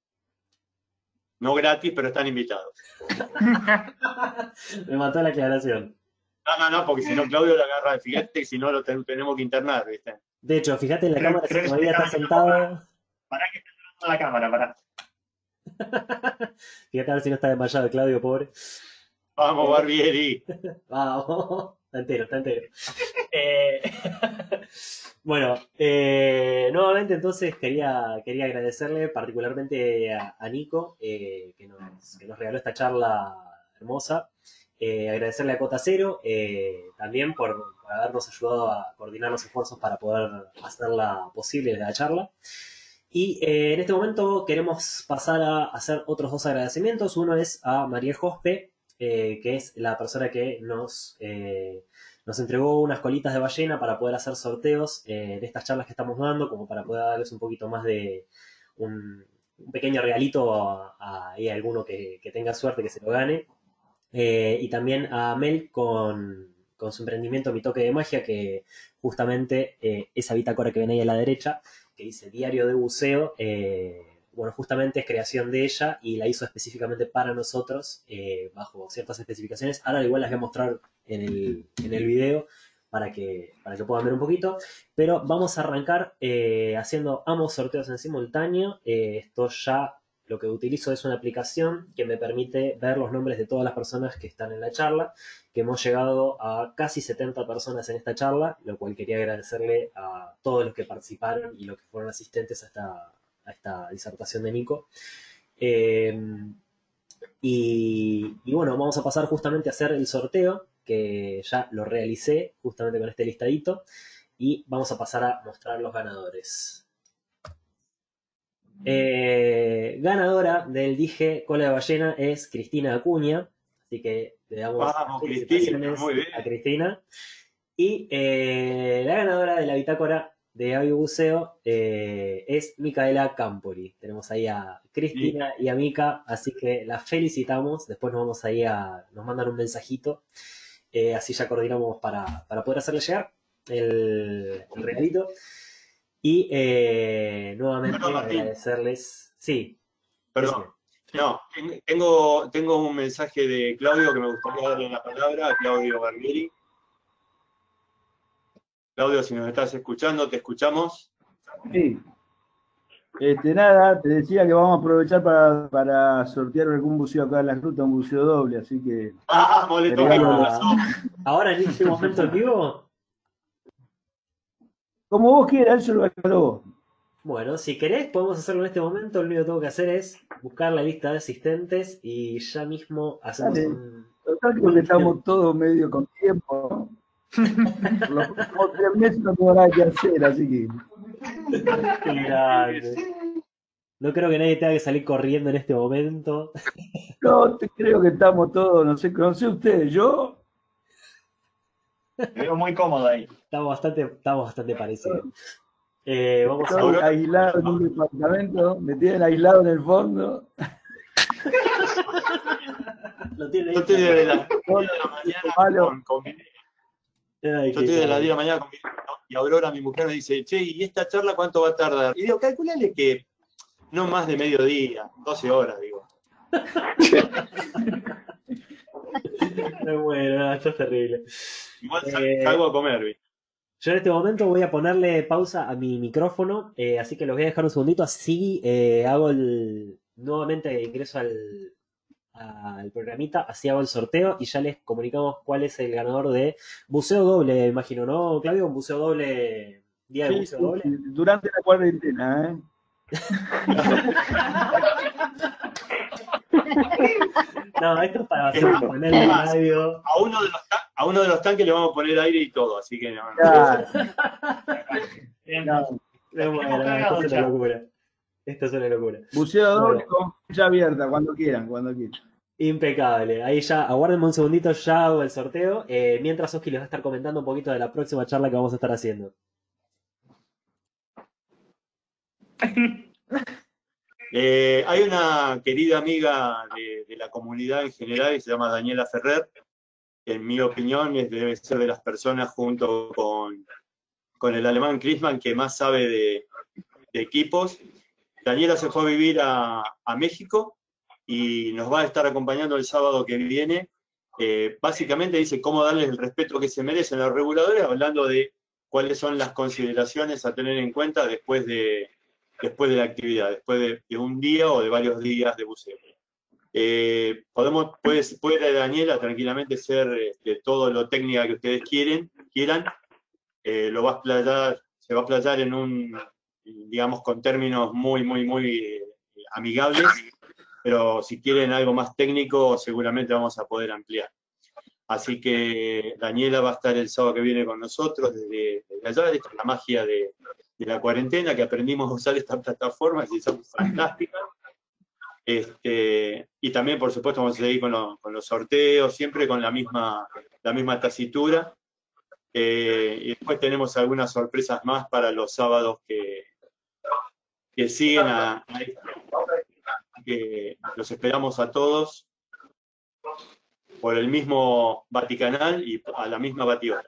No gratis, pero están invitados. Me mató la aclaración. No, no, no, porque si no Claudio lo agarra, fíjate si no lo ten- tenemos que internar, ¿viste? De hecho, fíjate en la cámara si que todavía está sentado. Pará que está la cámara, pará. Fíjate a ver si no está desmayado Claudio, pobre. Vamos, Barbieri. Vamos. Está entero, está entero. Eh, bueno, eh, nuevamente entonces quería, quería agradecerle particularmente a, Nico eh, que, nos, que nos regaló esta charla hermosa. Agradecerle a Cota Cero también por, por habernos ayudado a coordinar los esfuerzos para poder hacerla posible la charla. Y en este momento queremos pasar a hacer otros dos agradecimientos. Uno es a María Jospe, eh, que es la persona que nos, eh, nos entregó unas colitas de ballena para poder hacer sorteos eh, de estas charlas que estamos dando, como para poder darles un poquito más de un, pequeño regalito a, alguno que, que tenga suerte que se lo gane. Eh, y también a Mel con, con su emprendimiento Mi Toque de Magia, que justamente esa bitácora que ven ahí a la derecha, que dice Diario de Buceo, bueno, justamente es creación de ella y la hizo específicamente para nosotros, eh, bajo ciertas especificaciones. Ahora igual las voy a mostrar en el, en el video para que, para que puedan ver un poquito. Pero vamos a arrancar eh, haciendo ambos sorteos en simultáneo. Eh, esto ya lo que utilizo es una aplicación que me permite ver los nombres de todas las personas que están en la charla, que hemos llegado a casi 70 personas en esta charla, lo cual quería agradecerle a todos los que participaron y los que fueron asistentes a esta, a esta disertación de Nico. Eh, y, y bueno, vamos a pasar justamente a hacer el sorteo, que ya lo realicé justamente con este listadito, y vamos a pasar a mostrar los ganadores. Eh, ganadora del Dije Cola de Ballena es Cristina Acuña, así que le damos Vamos, felicitaciones Cristina, muy bien. a Cristina. Y eh, la ganadora de la bitácora de Audio Buceo eh, es Micaela Campori. Tenemos ahí a Cristina y a Mica, así que la felicitamos. Después nos vamos ahí a, nos mandan un mensajito, eh, así ya coordinamos para, para poder hacerle llegar el, el regalito. Y eh, nuevamente Perdón, agradecerles. Sí, Perdón. No, ten- tengo, tengo un mensaje de Claudio que me gustaría darle la palabra a Claudio Barbieri. Claudio, si nos estás escuchando, te escuchamos. Sí. Este, nada, te decía que vamos a aprovechar para, para sortear algún buceo acá en la ruta, un buceo doble, así que Ah, molesto, Regalo. ¿qué pasó? ahora en este momento en vivo. como vos quieras, eso lo aclaró vos. Bueno, si querés, podemos hacerlo en este momento. Lo único que tengo que hacer es buscar la lista de asistentes y ya mismo hacemos Dale. un. Total estamos todos medio con tiempo. Por los próximos tres meses no tengo nada que hacer, así que. Qué grande. No creo que nadie tenga que salir corriendo en este momento. No, te creo que estamos todos, no sé, no sé ustedes, yo, Me veo muy cómodo ahí. Estamos bastante, estamos bastante parecidos. Eh, vamos a estoy aislado en un departamento, me tienen aislado en el fondo. Lo tiene ahí. Estoy desde las 10 de la mañana con, con- Ay, qué estoy desde las 10 de la mañana con mi- y Aurora, mi mujer, me dice, che, ¿y esta charla cuánto va a tardar? Y digo, calculale que no más de mediodía, 12 horas, digo. Me muero, no, esto es terrible. Igual Eh, salgo a comer, ¿viste? Yo en este momento voy a ponerle pausa a mi micrófono, eh, así que los voy a dejar un segundito, así eh, hago el. Nuevamente ingreso al, al programita, así hago el sorteo y ya les comunicamos cuál es el ganador de buceo doble, imagino, ¿no, Claudio? Un buceo doble, día de buceo sí, doble. durante la cuarentena, ¿eh? No, esto es para hacer poner el radio. A uno, de los a uno de los tanques le vamos a poner aire y todo, así que no, no. No. Estamos esto Esto es una locura. Buceo doble Bueno. con fecha abierta, cuando quieran, cuando quieran. Impecable. Ahí ya, aguárdenme un segundito, ya hago el sorteo. Eh, mientras Oski les va a estar comentando un poquito de la próxima charla que vamos a estar haciendo. Eh, hay una querida amiga de, de la comunidad en general que se llama Daniela Ferrer, que en mi opinión es- debe ser de las personas junto con, con el alemán Krisman que más sabe de, de equipos. Daniela se fue a vivir a, México y nos va a estar acompañando el sábado que viene. Eh, básicamente dice cómo darles el respeto que se merecen a los reguladores, hablando de cuáles son las consideraciones a tener en cuenta después de, después de la actividad, después de, un día o de varios días de buceo. Eh, podemos, puede, Daniela tranquilamente ser este, todo lo técnica que ustedes quieren, quieran, eh, lo va a se va a explayar en un, digamos, con términos muy, muy, muy eh, amigables, pero si quieren algo más técnico, seguramente vamos a poder ampliar. Así que Daniela va a estar el sábado que viene con nosotros desde, allá, esta es la magia de, la cuarentena, que aprendimos a usar esta plataforma, y son fantásticas. Este, y también, por supuesto, vamos a seguir con, los sorteos, siempre con la misma, la misma tacitura. Eh, y después tenemos algunas sorpresas más para los sábados que, que siguen a, que los esperamos a todos por el mismo Vaticanal y a la misma Batiola.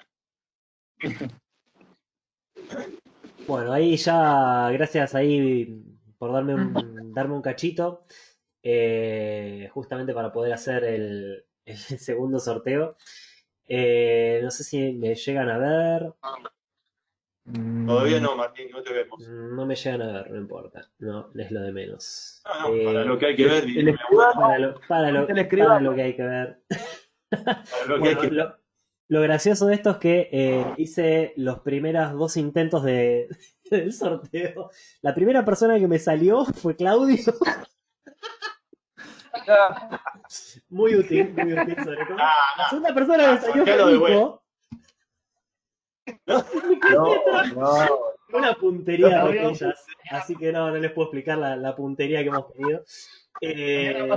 Bueno, ahí ya, gracias ahí por darme un, darme un cachito, eh, justamente para poder hacer el, segundo sorteo. Eh, no sé si me llegan a ver. Todavía no, Martín, no te vemos. No me llegan a ver, no importa. No, es lo de menos. para eh, lo que hay que ver. para, lo, para, lo, que hay que ver. lo, gracioso de esto es que eh, hice los primeros dos intentos de, del sorteo. La primera persona que me salió fue Claudio. muy útil, muy útil sobre todo. La segunda persona que me salió fue Nico. Una puntería de ellas. Así que no, no les puedo explicar la, puntería que hemos tenido. Eh,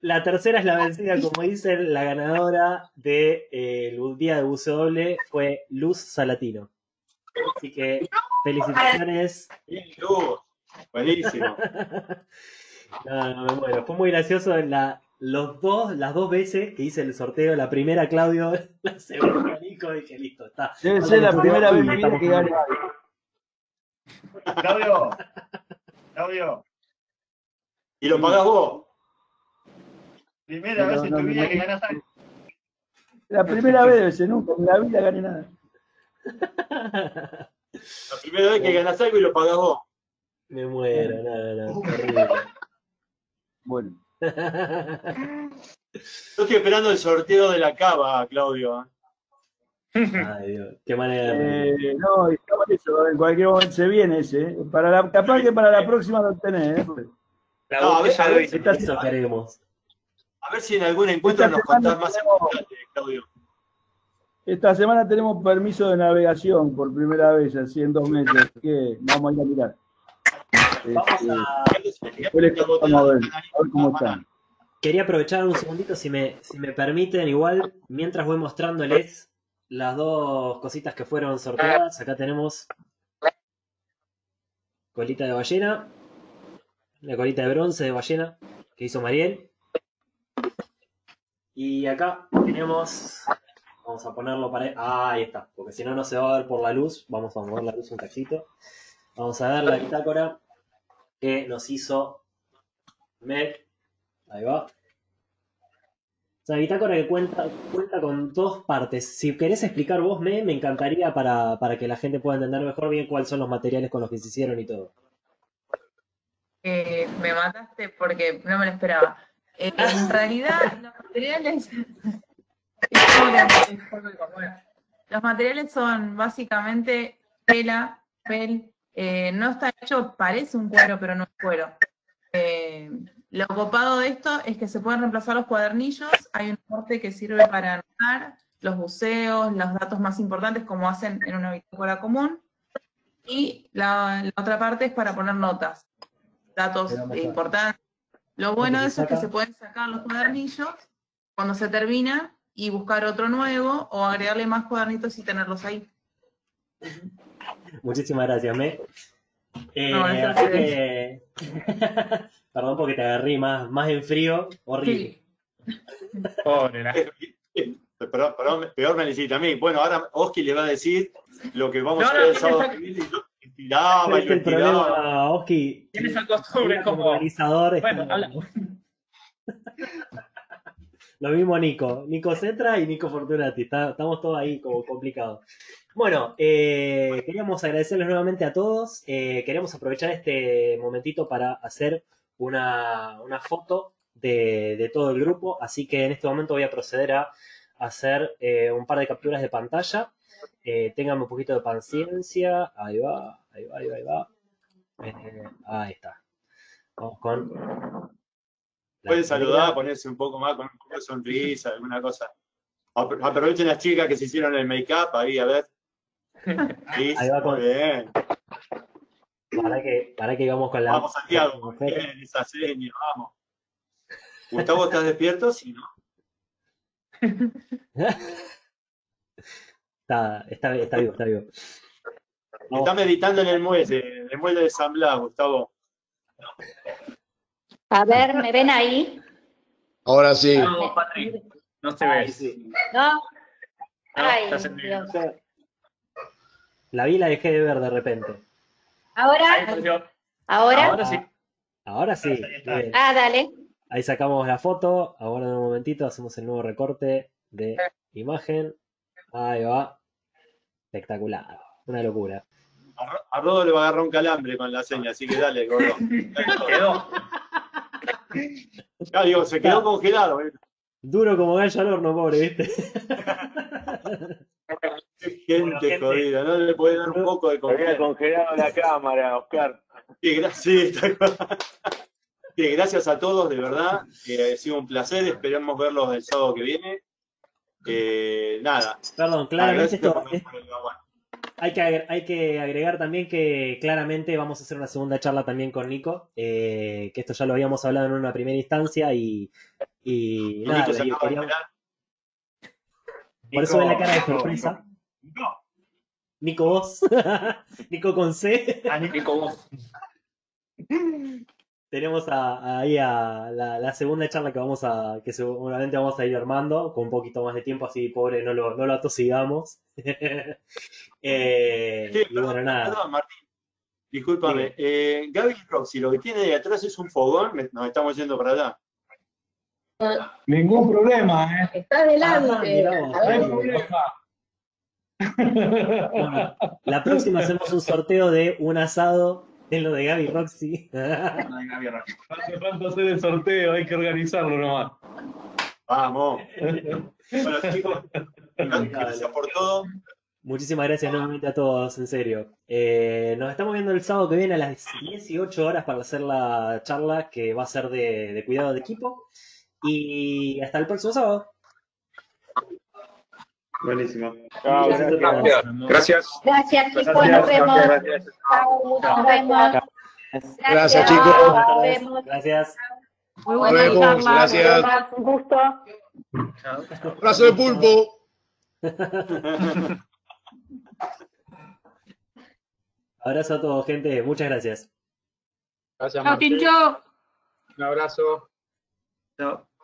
la tercera es la vencida, como dicen, la ganadora del de, eh, día de buceo doble fue Luz Salatino. Así que felicitaciones. Buenísimo. no, no, me muero. Fue muy gracioso la, los dos, las dos veces que hice el sorteo, la primera Claudio, la segunda Nico, dije listo, está. Debe ser la primera vez que gane. Claudio, Claudio. ¿Y lo pagas vos? Primera vez en tu vida que ganas algo. La primera vez, nunca en la vida gané nada. La primera vez que ganas algo y lo pagas vos. Me muero, nada, nada, terrible. Bueno. Yo estoy esperando el sorteo de la cava, Claudio. Ay, Dios, qué manera. Eh, no, eso, en cualquier momento se viene ese. ¿eh? Para la, capaz que para la próxima lo tenés. ¿eh? No, a ver, a ver, eso queremos. A ver si en algún encuentro nos contás más importante, Claudio. Esta semana tenemos permiso de navegación por primera vez, así en dos meses. que vamos a ir a mirar. Quería aprovechar un segundito, si me, si me permiten, igual, mientras voy mostrándoles las dos cositas que fueron sorteadas. Acá tenemos colita de ballena, la colita de bronce de ballena que hizo Mariel. Y acá tenemos, vamos a ponerlo para... Ah, ahí está, porque si no, no se va a ver por la luz. Vamos a mover la luz un cachito. Vamos a ver la bitácora que nos hizo Meg. Ahí va. O sea, bitácora que cuenta, cuenta con dos partes. Si querés explicar vos, me, me encantaría para, que la gente pueda entender mejor bien cuáles son los materiales con los que se hicieron y todo. Eh, me mataste porque no me lo esperaba. Eh, en realidad, los materiales. los materiales son básicamente tela, pel, eh, no está hecho, parece un cuero, pero no es cuero. Eh, lo copado de esto es que se pueden reemplazar los cuadernillos, hay un corte que sirve para anotar los buceos, los datos más importantes como hacen en una bitácora común, y la, otra parte es para poner notas, datos importantes. Lo bueno de eso es que se pueden sacar los cuadernillos cuando se termina y buscar otro nuevo o agregarle más cuadernitos y tenerlos ahí. Muchísimas gracias, Me. Eh, Perdón porque te agarré más, más en frío, horrible. Pero, peor me necesita a mí. Bueno, ahora Oski le va a decir lo que vamos a hacer el sábado que viene. Y tiraba y lo tiraba. Oski. Tienes esa costumbre como. organizador. Bueno, habla. Lo mismo Nico. Nico Cetra y Nico Fortunati. estamos todos ahí como complicados. Bueno, eh, queríamos agradecerles nuevamente a todos. Eh, queremos aprovechar este momentito para hacer una, foto de, de todo el grupo, así que en este momento voy a proceder a hacer eh, un par de capturas de pantalla. Eh, tengan un poquito de paciencia. Ahí va, ahí va, ahí va, ahí va. Eh, ahí está. Vamos con. Pueden saludar, ponerse un poco más con un poco de sonrisa, alguna cosa. Apro- Aprovechen las chicas que se hicieron el make-up ahí, a ver. Ahí va con- bien. Para que, para que vamos con la. Vamos, Santiago, bien, esa seña, vamos. Gustavo, ¿estás despierto? Sí, ¿no? Está, está, está vivo, está vivo. Está meditando en el muelle, en el muelle de San Blas, Gustavo. A ver, ¿me ven ahí? Ahora sí. No, Patri, no se Ay, ve. sí. ¿No? No, Ay, estás en negro. Dios. La vi y la dejé de ver de repente. ¿Ahora? ¿Ahora? Ahora sí. Ahora sí. Ah, dale. Ahí sacamos la foto. Ahora en un momentito hacemos el nuevo recorte de imagen. Ahí va. Espectacular. Una locura. A Rodo le va a agarrar un calambre con la seña, así que dale, gordo. Quedó. Ya digo, se quedó congelado. ¿eh? Duro como gallo al horno, pobre, ¿viste? Gente gente. jodida, no le puede dar un poco de Había confianza. congelado la cámara, Oscar. Sí, gra- sí, gracias a todos, de verdad. Eh, ha sido un placer. Esperemos verlos el sábado que viene. Eh, nada. Perdón, claramente esto, es- hay, que, agre- hay que agregar también que claramente vamos a hacer una segunda charla también con Nico, eh, que esto ya lo habíamos hablado en una primera instancia y, y nada, Nico se acaba de por eso ve la cara de sorpresa. Nico. Nico vos, Nico con C. Ah, Nico. Vos. Tenemos a- ahí a la, la segunda charla que vamos a, que seguramente vamos a ir armando con un poquito más de tiempo, así pobre no lo, no lo atosigamos. Eh, Sí, y perdón, bueno, nada. perdón, Martín. Discúlpame. Eh, Gaby Roxy, lo que tiene de atrás es un fogón. Nos estamos yendo para allá. Ningún problema, ¿eh? Está adelante. Ah. No hay problema. Bueno, la próxima hacemos un sorteo de un asado en lo de Gaby Roxy. Ay, Gaby Rocky. Hace falta hacer el sorteo, hay que organizarlo nomás. Vamos. Bueno, chicos, gracias por todo. Muchísimas gracias nuevamente a todos, en serio. Eh, nos estamos viendo el sábado que viene a las 18 horas para hacer la charla que va a ser de, de cuidado de equipo. Y hasta el próximo sábado. Buenísimo. Chao, Gracias gracias. chicos. Nos vemos. gracias. Chao, Nos vemos. Gracias, chicos. Nos vemos. Gracias. Muy Nos buena vemos, charla. gracias. Un gusto. Abrazo de pulpo. Abrazo a todos, gente. Muchas gracias. Gracias, Chao, Martín. Un abrazo. Chao.